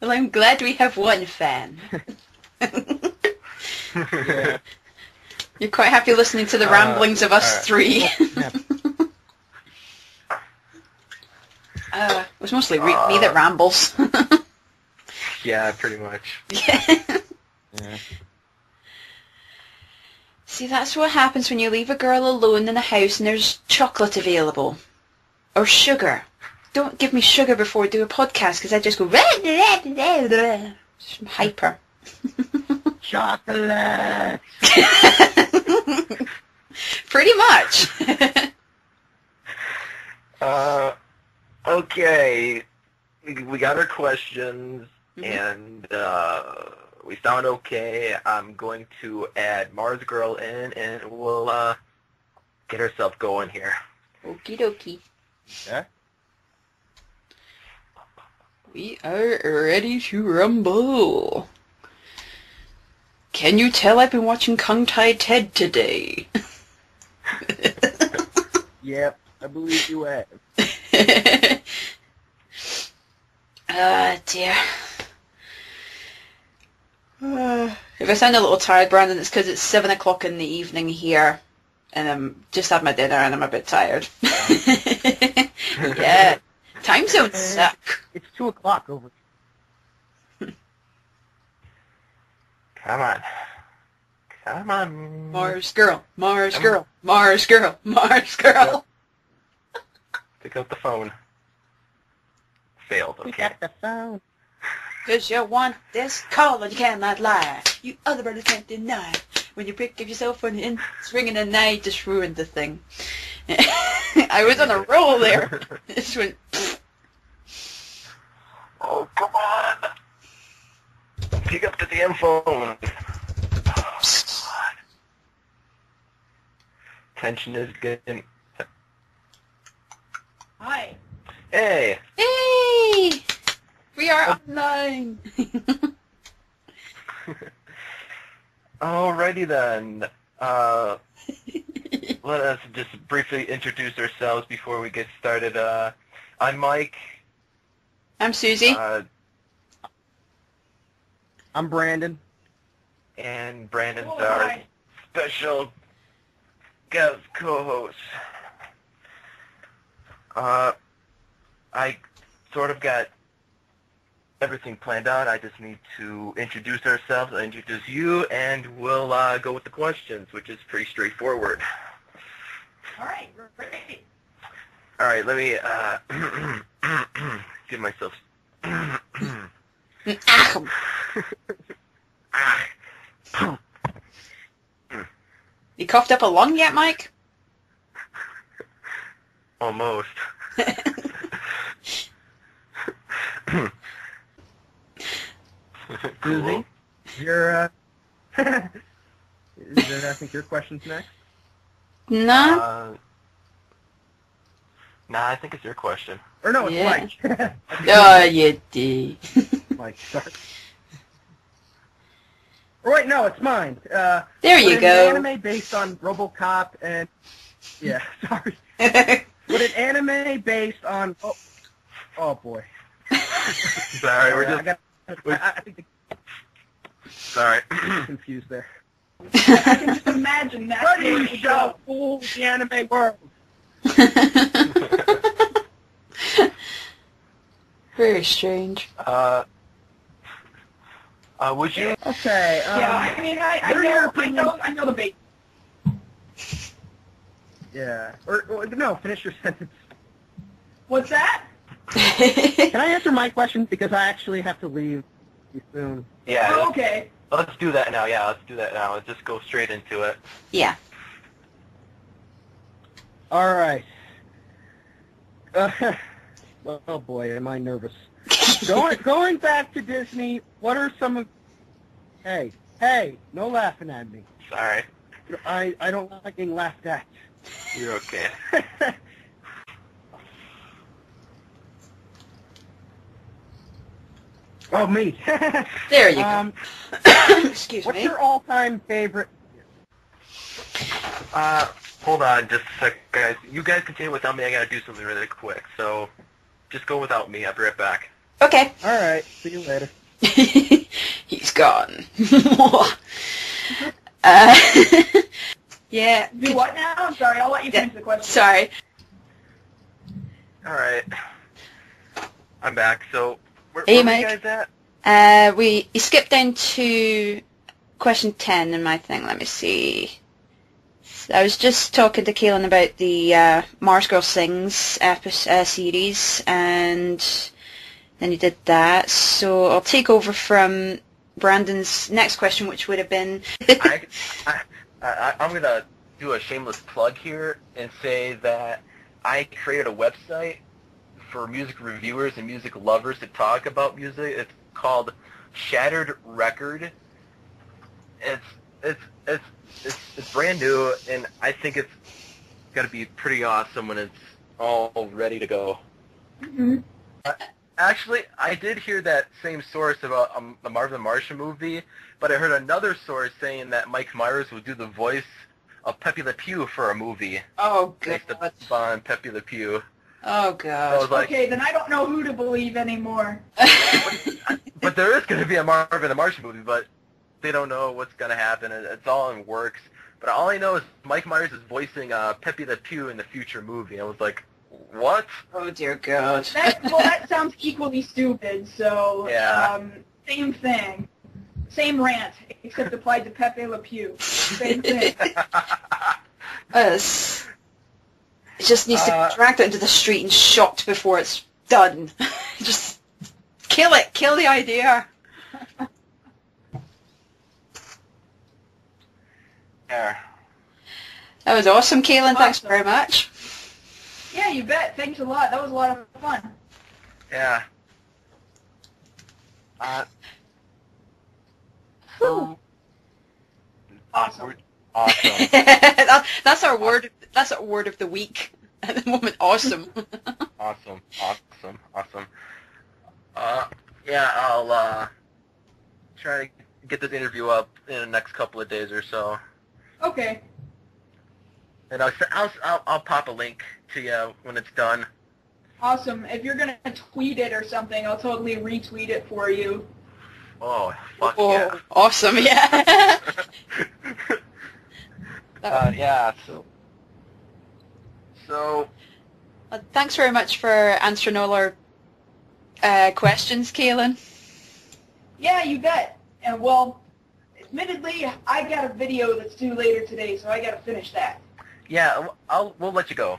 Well, I'm glad we have one fan. Yeah. You're quite happy listening to the Uh, ramblings of us alright. three. Yeah. uh, it was mostly re- me that rambles. yeah, pretty much. yeah. Yeah. See, that's what happens when you leave a girl alone in a house and there's chocolate available. Or sugar. Don't give me sugar before we do a podcast because I just go... Just hyper. Chocolate. Pretty much. Uh, okay. We, got our questions, Mhm. and uh, we sound okay. I'm going to add Marzgurl in, and we'll uh, get ourselves going here. Okie dokie. Yeah. We are ready to rumble. Can you tell I've been watching Kung Tai Ted today? Yep. I believe you have. Ah, dear. Uh, if I sound a little tired, Brandon, it's because it's 7 o'clock in the evening here, and I'm just had my dinner and I'm a bit tired. yeah, time zones uh, suck. It's two o'clock over. Come on. Come on. Marzgurl, Mars girl, Marzgurl, Mars girl. Pick up the phone. Failed, We okay. got the phone. Cause you want this call and you cannot lie. You other brothers can't deny. When you pick up yourself phone and it's ringing at night, just ruined the thing. I was on a roll there. This went. Oh, come on. Pick up the damn phone. Oh. Tension is getting... Hi. Hey, Hey, we are online. alrighty then. Uh, let us just briefly introduce ourselves before we get started. Uh, I'm Mike. I'm Susie. Uh, I'm Brandon. and Brandon's Oh, our hi. special guest co-host. Uh, I sort of got everything planned out. I just need to introduce ourselves, introduce you, and we'll uh, go with the questions, which is pretty straightforward. All right, great. All right, let me uh, give myself. Ah. you coughed up a lung yet, Mike? Almost. Susie, your uh, is there, I think your question's next. no? Uh, nah, I think it's your question. Or no, it's Yeah. Mike. oh, you did. Mike, sorry. Or wait, no, it's mine. Uh, there would you an anime based on RoboCop and yeah, sorry. Would an anime based on oh, oh boy. Sorry, we're I just got I, I think sorry. Confused there. I can just imagine that. What do show fool the anime world? Very strange. uh, uh, would you? Okay. Um, Yeah, I mean, I, I what are your know, I know, I know the base. Yeah. Or, or no, finish your sentence. What's that? Can I answer my question because I actually have to leave soon? Yeah. Oh, okay. let's do that now. Yeah, let's do that now. Let's just go straight into it. yeah. All right. Uh, well, oh boy, am I nervous. going going back to Disney, what are some of? Hey, hey, no laughing at me. Sorry. I I don't like being laughed at. You're okay. oh me. There you go. um, Excuse what's me. your all-time favorite? Uh, hold on just a sec, guys. You guys continue without me. I gotta do something really quick. So, just go without me. I'll be right back. Okay. All right. See you later. He's gone. uh, yeah. Do what now? I'm sorry. I'll let you Yeah, finish the question. Sorry. All right. I'm back. So, where, Hey, where were you guys at? Uh, we you skipped down to question ten in my thing. Let me see. I was just talking to Kaylyn about the uh, Marzgurl Sings epi- uh, series, and then you did that. So I'll take over from Brandon's next question, which would have been. I, I, I, I'm gonna do a shameless plug here and say that I created a website for music reviewers and music lovers to talk about music. It's called Shattered Record. It's it's it's it's, it's brand new, and I think it's gonna be pretty awesome when it's all ready to go. hmm Actually, I did hear that same source about um, the Marvin Martian movie, but I heard another source saying that Mike Myers would do the voice of Pepe Le Pew for a movie oh based upon Pepe Le Pew. Oh god. like, okay, then I don't know who to believe anymore. but there is going to be a Marvin the Martian movie, but they don't know what's going to happen. It's all in works. But all I know is Mike Myers is voicing uh, Pepe Le Pew in the future movie. I was like, what? oh dear god. That, well, that sounds equally stupid. So, Yeah. um, same thing, same rant, except applied to Pepe Le Pew. Same thing. Us. It just needs to Uh, be dragged out into the street and shot before it's done. just kill it. Kill the idea. There. That was awesome, Kaylyn. Thanks very much. Yeah, you bet. Thanks a lot. That was a lot of fun. Yeah. Uh, so, Awesome. awesome. That's our word. That's our word of the week at the moment. Awesome. Awesome, awesome, awesome. Uh, yeah, I'll uh, try to get this interview up in the next couple of days or so, Okay. and I'll I'll I'll, I'll pop a link to you when it's done. Awesome. If you're gonna tweet it or something, I'll totally retweet it for you. Oh, fuck Oh, yeah. Awesome. Yeah. uh, yeah. So, so Uh, Thanks very much for answering all our uh, questions, Kaylyn? Yeah, you bet. And well, admittedly, I got a video that's due later today, so I got to finish that. Yeah, I'll we'll let you go.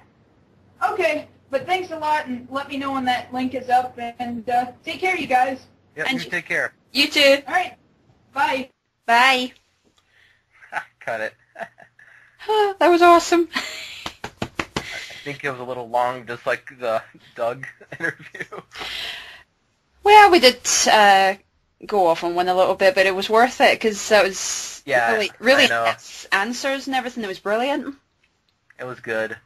Okay, but thanks a lot, and let me know when that link is up, and uh, take care, you guys. Yeah, And you you- take care. You too. All right, bye. Bye. Cut it. that was awesome. I think it was a little long, just like the Doug interview. Well, we did uh, go off on one a little bit, but it was worth it because that was Yeah, really, really answers and everything. It was brilliant. It was good.